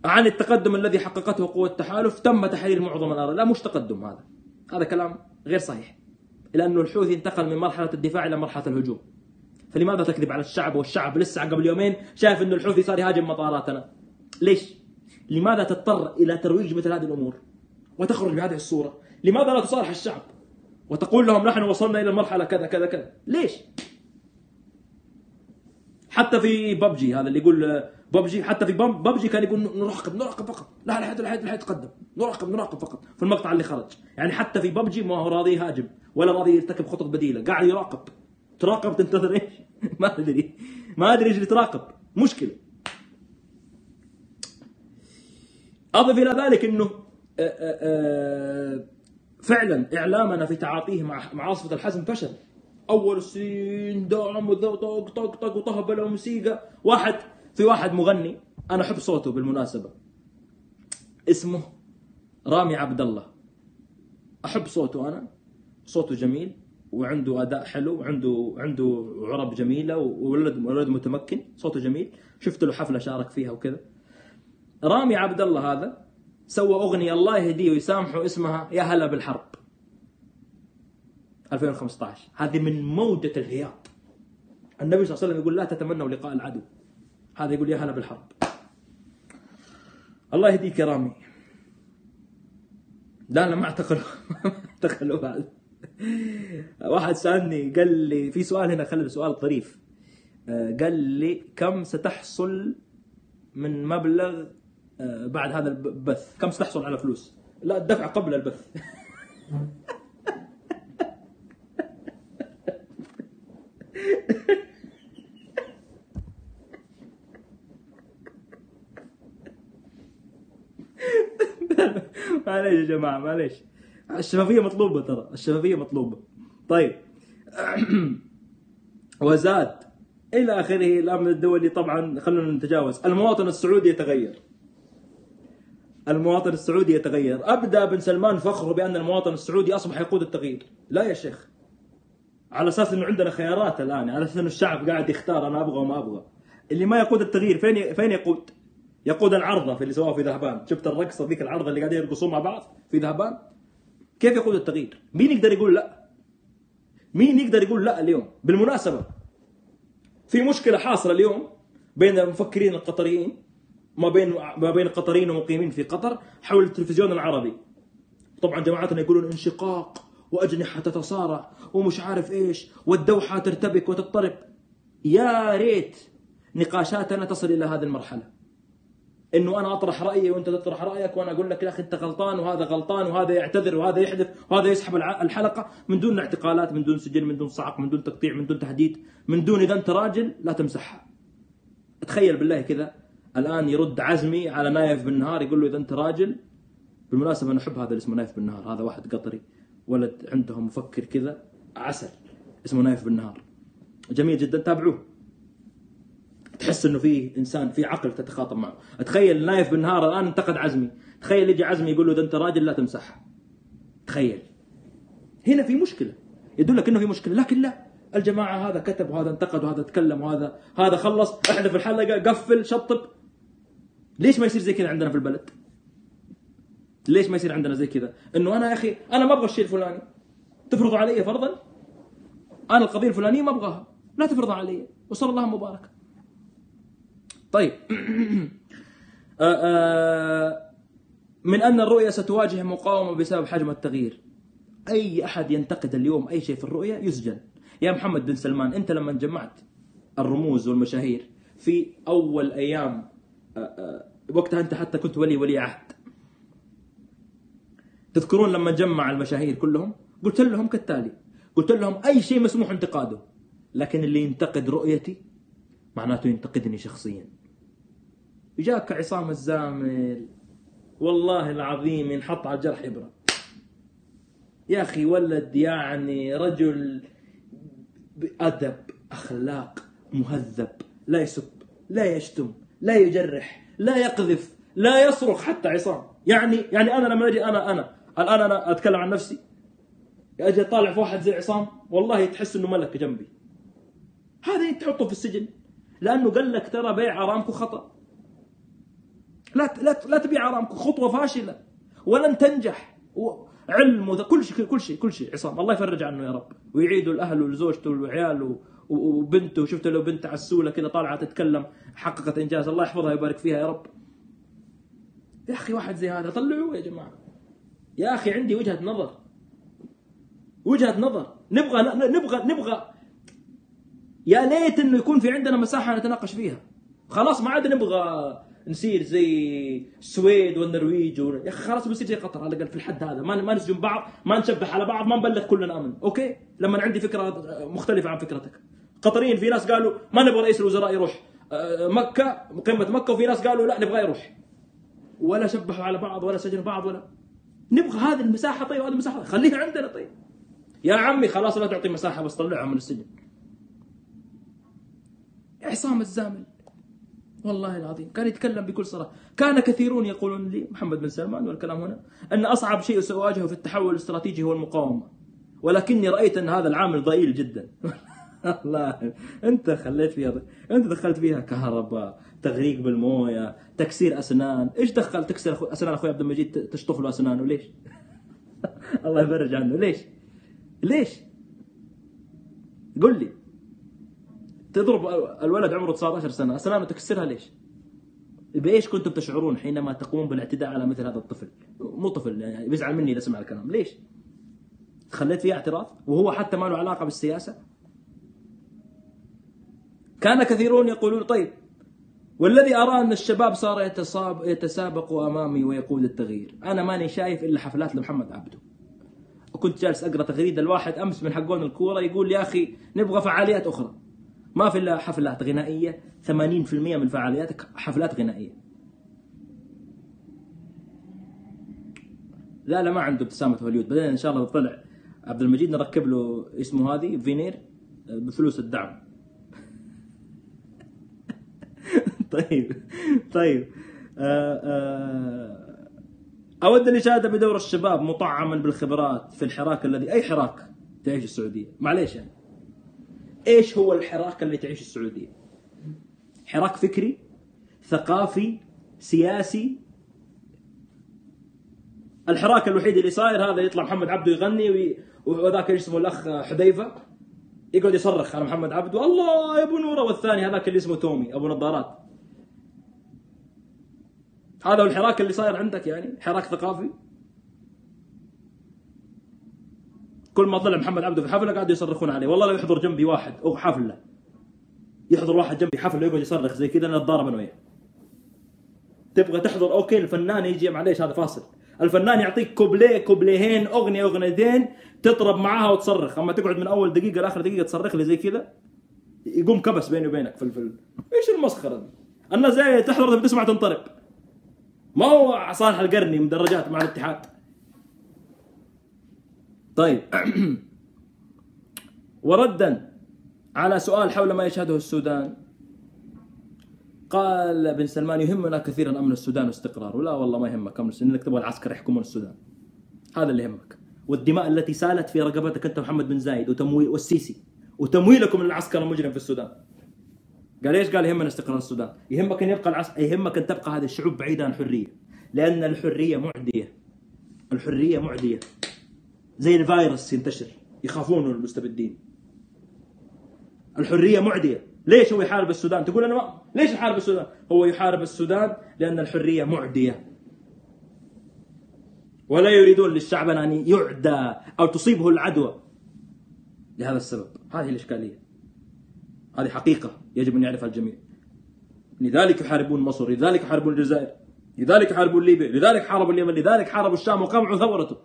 عن التقدم الذي حققته قوة التحالف تم تحرير معظم الأراضي لا مش تقدم هذا. هذا كلام غير صحيح. لأنه الحوثي انتقل من مرحلة الدفاع إلى مرحلة الهجوم. فلماذا تكذب على الشعب؟ والشعب لسه قبل يومين شايف إنه الحوثي صار يهاجم مطاراتنا. ليش؟ لماذا تضطر إلى ترويج مثل هذه الأمور؟ وتخرج بهذه الصورة. لماذا لا تصالح الشعب؟ وتقول لهم نحن وصلنا إلى المرحلة كذا كذا كذا. ليش؟ حتى في ببجي هذا اللي يقول ببجي حتى في ببجي كان يقول نراقب نراقب فقط. لا لا لا لا يتقدم. نراقب نراقب فقط. في المقطع اللي خرج. يعني حتى في ببجي ما هو راضي يهاجم ولا راضي يرتكب خطط بديلة. قاعد يراقب. تراقب تنتظر إيش <laughs> ما أدري. ما أدري إيش اللي تراقب. مشكلة. أضف إلى ذلك إنه آه، آه، آه، فعلا إعلامنا في تعاطيه مع عاصفة الحزم فشل. أول السين دعم طق طق طق وطهبله وموسيقى واحد في واحد مغني أنا أحب صوته بالمناسبة. اسمه رامي عبد الله. أحب صوته أنا. صوته جميل وعنده أداء حلو وعنده عنده عرب جميلة وولد ولد متمكن. صوته جميل. شفت له حفلة شارك فيها وكذا. رامي عبد الله هذا سوى أغنية الله يهديه ويسامحه اسمها يا هلا بالحرب. 2015 هذه من موجة الهياط. النبي صلى الله عليه وسلم يقول لا تتمنوا لقاء العدو. هذا يقول يا هلا بالحرب. الله يهديك يا رامي. لا لا ما اعتقلوا <laughs> ما اعتقلوا هذا. واحد سألني قال لي في سؤال هنا خلي سؤال ظريف آه، قال لي كم ستحصل من مبلغ آه، بعد هذا البث كم ستحصل على فلوس؟ لا الدفع قبل البث. <laughs> معليش يا جماعة معليش. الشفافية مطلوبة ترى الشفافية مطلوبة. طيب. <clears throat> وزاد. إلى آخره الامن الدولي طبعا خلونا نتجاوز. المواطن السعودي يتغير. المواطن السعودي يتغير. أبدأ بن سلمان فخره بأن المواطن السعودي أصبح يقود التغيير. لا يا شيخ. على أساس إنه عندنا خيارات الآن على أساس إنه الشعب قاعد يختار أنا أبغى وما أبغى. اللي ما يقود التغيير فين فين يقود؟ يقود العرضة في اللي سواه في ذهبان. شفت الرقصه ذيك العرضة اللي قاعدين يرقصون مع بعض في ذهبان؟ كيف يقود التغيير؟ مين يقدر يقول لا؟ مين يقدر يقول لا اليوم؟ بالمناسبة في مشكلة حاصلة اليوم بين المفكرين القطريين ما بين ما بين القطريين ومقيمين في قطر حول التلفزيون العربي. طبعا جماعتنا يقولون انشقاق وأجنحة تتصارع ومش عارف إيش والدوحة ترتبك وتضطرب. يا ريت نقاشاتنا تصل إلى هذه المرحلة. إنه أنا أطرح رأيي وأنت تطرح رأيك وأنا أقول لك يا أخي أنت غلطان وهذا غلطان وهذا يعتذر وهذا يحذف وهذا يسحب الحلقة من دون اعتقالات من دون سجن من دون صعق من دون تقطيع من دون تهديد من دون إذا أنت راجل لا تمسحها تخيل بالله كذا الآن يرد عزمي على نايف بن نهار يقول له إذا أنت راجل بالمناسبة أنا أحب هذا اللي اسمه نايف بن نهار هذا واحد قطري ولد عندهم مفكر كذا عسل اسمه نايف بن نهار. جميل جدا تابعوه. تحس إنه في إنسان في عقل تتخاطب معه. تخيل نايف بالنهار الآن انتقد عزمي. تخيل يجي عزمي يقول له إذا أنت راجل لا تمسحها تخيل. هنا في مشكلة. يدلك إنه في مشكلة. لكن لا. الجماعة هذا كتب وهذا انتقد وهذا تكلم وهذا هذا خلص. احذف الحلقة قفل شطب. ليش ما يصير زي كذا عندنا في البلد؟ ليش ما يصير عندنا زي كذا؟ إنه أنا يا أخي أنا ما أبغى الشيء الفلاني. تفرض علي فرضا؟ أنا القضية الفلانية ما أبغاها. لا تفرض علي. وصلى الله مبارك. طيب. <coughs> آه، آه، من أن الرؤية ستواجه مقاومة بسبب حجم التغيير. أي أحد ينتقد اليوم أي شيء في الرؤية يسجن. يا محمد بن سلمان أنت لما جمعت الرموز والمشاهير في أول أيام آه، وقتها أنت حتى كنت ولي ولي عهد. تذكرون لما جمع المشاهير كلهم؟ قلت لهم كالتالي. قلت لهم أي شيء مسموح انتقاده. لكن اللي ينتقد رؤيتي معناته ينتقدني شخصيا. جاك عصام الزامل. والله العظيم ينحط على الجرح إبرة يا أخي ولد يعني رجل بأدب أخلاق مهذب لا يسب لا يشتم لا يجرح لا يقذف لا يصرخ حتى عصام. يعني يعني أنا لما أجي أنا أنا الآن أنا أتكلم عن نفسي. أجي أطالع في واحد زي عصام والله تحس إنه ملك جنبي. هذا تحطه في السجن لأنه قال لك ترى بيع أرامكو خطأ. لا لا لا تبيع أرامكو خطوة فاشلة ولن تنجح. علم وذ- كل شيء كل شيء كل شيء. عصام الله يفرج عنه يا رب. ويعيده لاهله ولزوجته وعياله وبنته. شفت له بنت عسولة كذا طالعة تتكلم حققت إنجاز. الله يحفظها ويبارك فيها يا رب. يا أخي واحد زي هذا طلعوه يا جماعة. يا أخي عندي وجهة نظر. وجهة نظر. نبغى نبغى نبغى يا ليت إنه يكون في عندنا مساحة نتناقش فيها. خلاص ما عاد نبغى نصير زي السويد والنرويج و... يا أخي خلاص بنصير زي قطر على الاقل في الحد هذا. ما ما نسجن بعض ما نشبه على بعض ما نبلغ كلنا آمن. أوكي؟ لما عندي فكرة مختلفة عن فكرتك. قطريين في ناس قالوا ما نبغى رئيس الوزراء يروح. آه، مكة قمة مكة وفي ناس قالوا لا نبغاه يروح. ولا شبهوا على بعض ولا سجنوا بعض ولا. نبغى هذه المساحة طيب هذه المساحة. خليها عندنا طيب. يا عمي خلاص لا تعطي مساحة بس طلعهم من السجن. عصام الزامل. والله العظيم. كان يتكلم بكل صراحة. كان كثيرون يقولون لي محمد بن سلمان والكلام هنا أن أصعب شيء ساواجهه في التحول الاستراتيجي هو المقاومة. ولكني رأيت أن هذا العامل ضئيل جدا. <laughs> الله أنت خليت فيها أنت دخلت فيها كهرباء تغريق بالموية تكسير أسنان. إيش دخل تكسر أسنان أخوي عبد المجيد تشطف له أسنانه؟ ليش؟ <laughs> الله يفرج عنه. ليش؟ ليش؟ قل لي. تضرب الولد عمره 19 سنة. اسنانه تكسرها ليش؟ بإيش كنتم تشعرون حينما تقومون بالاعتداء على مثل هذا الطفل؟ مو طفل يعني بيزعل مني إذا سمع الكلام. ليش؟ خليت فيه اعتراض؟ وهو حتى ما له علاقة بالسياسة؟ كان كثيرون يقولون طيب والذي أرى أن الشباب صار يتصاب يتسابق أمامي ويقود التغيير. أنا ماني شايف إلا حفلات لمحمد عبده. وكنت جالس أقرأ تغريدة الواحد أمس من حقون الكورة يقول يا أخي نبغى فعاليات أخرى. ما في إلا حفلات غنائية. 80% من فعالياتك حفلات غنائية. لا لا ما عنده ابتسامة هوليود. بعدين إن شاء الله طلع عبد المجيد نركب له اسمه هذه فينير بفلوس الدعم. <laughs> طيب طيب. آه آه أود الإشادة بدور الشباب مطعما بالخبرات في الحراك الذي أي حراك تعيش السعودية؟ معليش يعني. إيش هو الحراك اللي تعيش السعودية؟ حراك فكري ثقافي سياسي. الحراك الوحيد اللي صاير هذا يطلع محمد عبده يغني وي- وذاك إيش اسمه الأخ حذيفة يقعد يصرخ على محمد عبده الله يا أبو نورة. والثاني هذاك اللي اسمه تومي أبو نظارات. هذا هو الحراك اللي صاير عندك يعني حراك ثقافي. كل ما طلع محمد عبده في حفله قاعد يصرخون عليه. والله لو يحضر جنبي واحد أو حفلة. يحضر واحد جنبي حفلة يقعد يصرخ زي كذا أنا أتضارب أنا وياه. تبغى تحضر؟ okay الفنان يجي معليش هذا فاصل. الفنان يعطيك كوبليه كوبليهين أغنية أغنيتين تطرب معاها وتصرخ. أما تقعد من أول دقيقة لآخر دقيقة تصرخ لي زي كذا يقوم كبس بيني وبينك في الفيلم إيش المسخرة دي؟ الناس زي تحضر تسمع تنطرب. ما هو صالح القرني مدرجات مع الاتحاد. طيب. <clears throat> وردا على سؤال حول ما يشهده السودان. قال بن سلمان يهمنا كثيرا أمن السودان واستقراره. لا والله ما يهمك أمن السودان إنك تبغى العسكر يحكمون السودان. هذا اللي يهمك. والدماء التي سالت في رقبتك أنت محمد بن زايد وتمويل والسيسي وتمويلكم للعسكر المجرم في السودان. قال إيش؟ قال يهمنا استقرار السودان. يهمك أن يبقى العسكر يهمك أن تبقى هذه الشعوب بعيده عن الحريه لأن الحرية معدية. الحرية معدية. زي الفيروس ينتشر يخافون من المستبدين. الحرية معدية. ليش هو يحارب السودان؟ تقول أنا ما ليش يحارب السودان؟ هو يحارب السودان لأن الحرية معدية. ولا يريدون للشعب أن يعدى أو تصيبه العدوى. لهذا السبب. هذه الإشكالية. هذه حقيقة يجب أن يعرفها الجميع. لذلك يحاربون مصر لذلك يحاربون الجزائر لذلك يحاربون ليبيا لذلك حاربوا اليمن لذلك حاربوا الشام وقمعوا ثورته.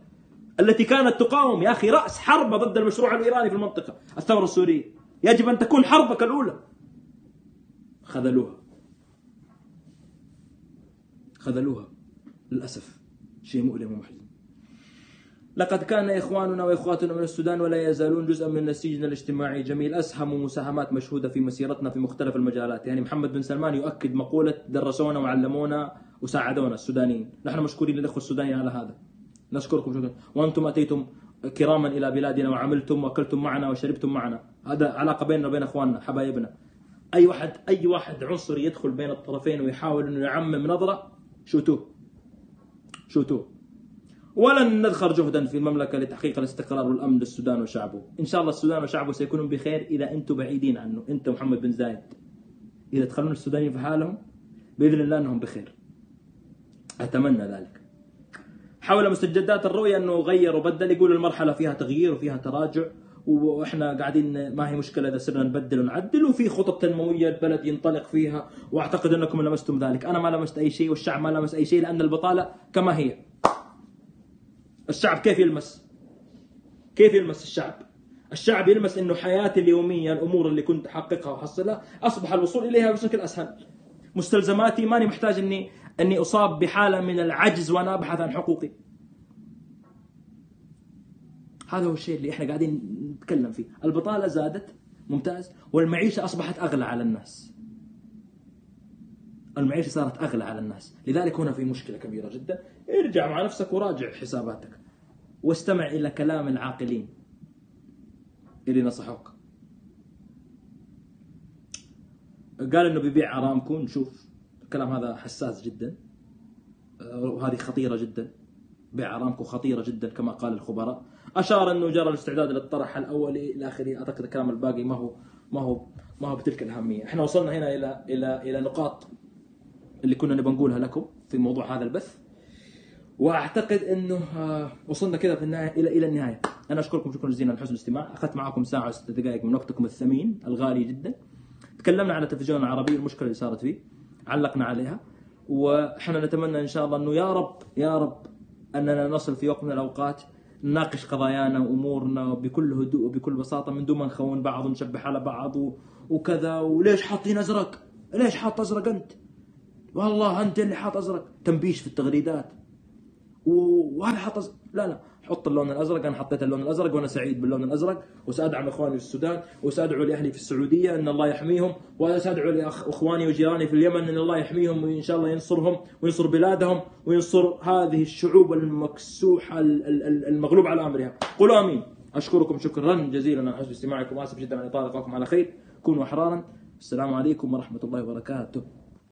التي كانت تقاوم يا أخي رأس حرب ضد المشروع الإيراني في المنطقة. الثورة السورية. يجب أن تكون حربك الأولى. خذلوها. خذلوها. للأسف. شيء مؤلم ومحزن. لقد كان إخواننا وإخواتنا من السودان ولا يزالون جزءا من السجن الاجتماعي جميل. أسهموا مساهمات مشهودة في مسيرتنا في مختلف المجالات. يعني محمد بن سلمان يؤكد مقولة درسونا وعلمونا وساعدونا السودانيين. نحن مشكورين للإخوة السودانيين على هذا. نشكركم شكرا وأنتم أتيتم كراما إلى بلادنا وعملتم وأكلتم معنا وشربتم معنا. هذا علاقة بيننا وبين إخواننا حبايبنا. أي واحد أي واحد عنصري يدخل بين الطرفين ويحاول أنه يعمم نظرة شوتوه. شوتوه. ولن ندخر جهدا في المملكة لتحقيق الاستقرار والأمن للسودان وشعبه. إن شاء الله السودان وشعبه سيكونون بخير إذا أنتم بعيدين عنه. أنت محمد بن زايد. إذا تخلون السودانيين في حالهم بإذن الله أنهم بخير. أتمنى ذلك. حول مستجدات الرؤية أنه غير وبدل يقول المرحلة فيها تغيير وفيها تراجع وإحنا قاعدين ما هي مشكلة إذا صرنا نبدل ونعدل وفي خطط تنموية البلد ينطلق فيها وأعتقد أنكم لمستم ذلك، أنا ما لمست أي شيء والشعب ما لمس أي شيء لأن البطالة كما هي. الشعب كيف يلمس؟ كيف يلمس الشعب؟ الشعب يلمس إنه حياتي اليومية الأمور اللي كنت أحققها وأحصلها أصبح الوصول إليها بشكل أسهل. مستلزماتي ماني محتاج إني أني أصاب بحالة من العجز وأنا أبحث عن حقوقي. هذا هو الشيء اللي إحنا قاعدين نتكلم فيه، البطالة زادت ممتاز والمعيشة أصبحت أغلى على الناس. المعيشة صارت أغلى على الناس، لذلك هنا في مشكلة كبيرة جدا، ارجع مع نفسك وراجع حساباتك. واستمع إلى كلام العاقلين اللي نصحوك. قال إنه بيبيع أرامكو نشوف الكلام هذا حساس جدا. وهذه خطيرة جدا. بيع أرامكو خطيرة جدا كما قال الخبراء. أشار أنه جرى الاستعداد للطرح الاولي إلى آخره. أعتقد الكلام الباقي ما هو ما هو ما هو بتلك الأهمية. إحنا وصلنا هنا إلى إلى إلى نقاط اللي كنا نبغى نقولها لكم في موضوع هذا البث. وأعتقد أنه آه، وصلنا كذا في النهايه إلى إلى النهاية. أنا أشكركم. شكرا جزيلا على حسن الاستماع. أخذت معكم ساعة وست دقائق من وقتكم الثمين الغالي جدا. تكلمنا عن التلفزيون العربي المشكلة اللي صارت فيه. علقنا عليها. وإحنا نتمنى إن شاء الله إنه يا رب يا رب أننا نصل في وقت من الأوقات نناقش قضايانا وأمورنا بكل هدوء وبكل بساطة من دون ما نخون بعض ونشبح على بعض وكذا. وليش حاطين أزرق؟ ليش حاط أزرق أنت؟ والله أنت اللي حاط أزرق. تنبيش في التغريدات. وهذا حط أز... لا لا. حط اللون الأزرق أنا حطيت اللون الأزرق وأنا سعيد باللون الأزرق. وسأدعم إخواني في السودان وسأدعو لأهلي في السعودية إن الله يحميهم وسأدعو لاخواني وجيراني في اليمن إن الله يحميهم وإن شاء الله ينصرهم وينصر بلادهم وينصر هذه الشعوب المكسوحة ال- ال- ال- المغلوب على أمرها. قولوا آمين. أشكركم شكرا جزيلا على حسن استماعكم آسف جدا على اطالتكم على خير. كونوا أحرارا. السلام عليكم ورحمة الله وبركاته.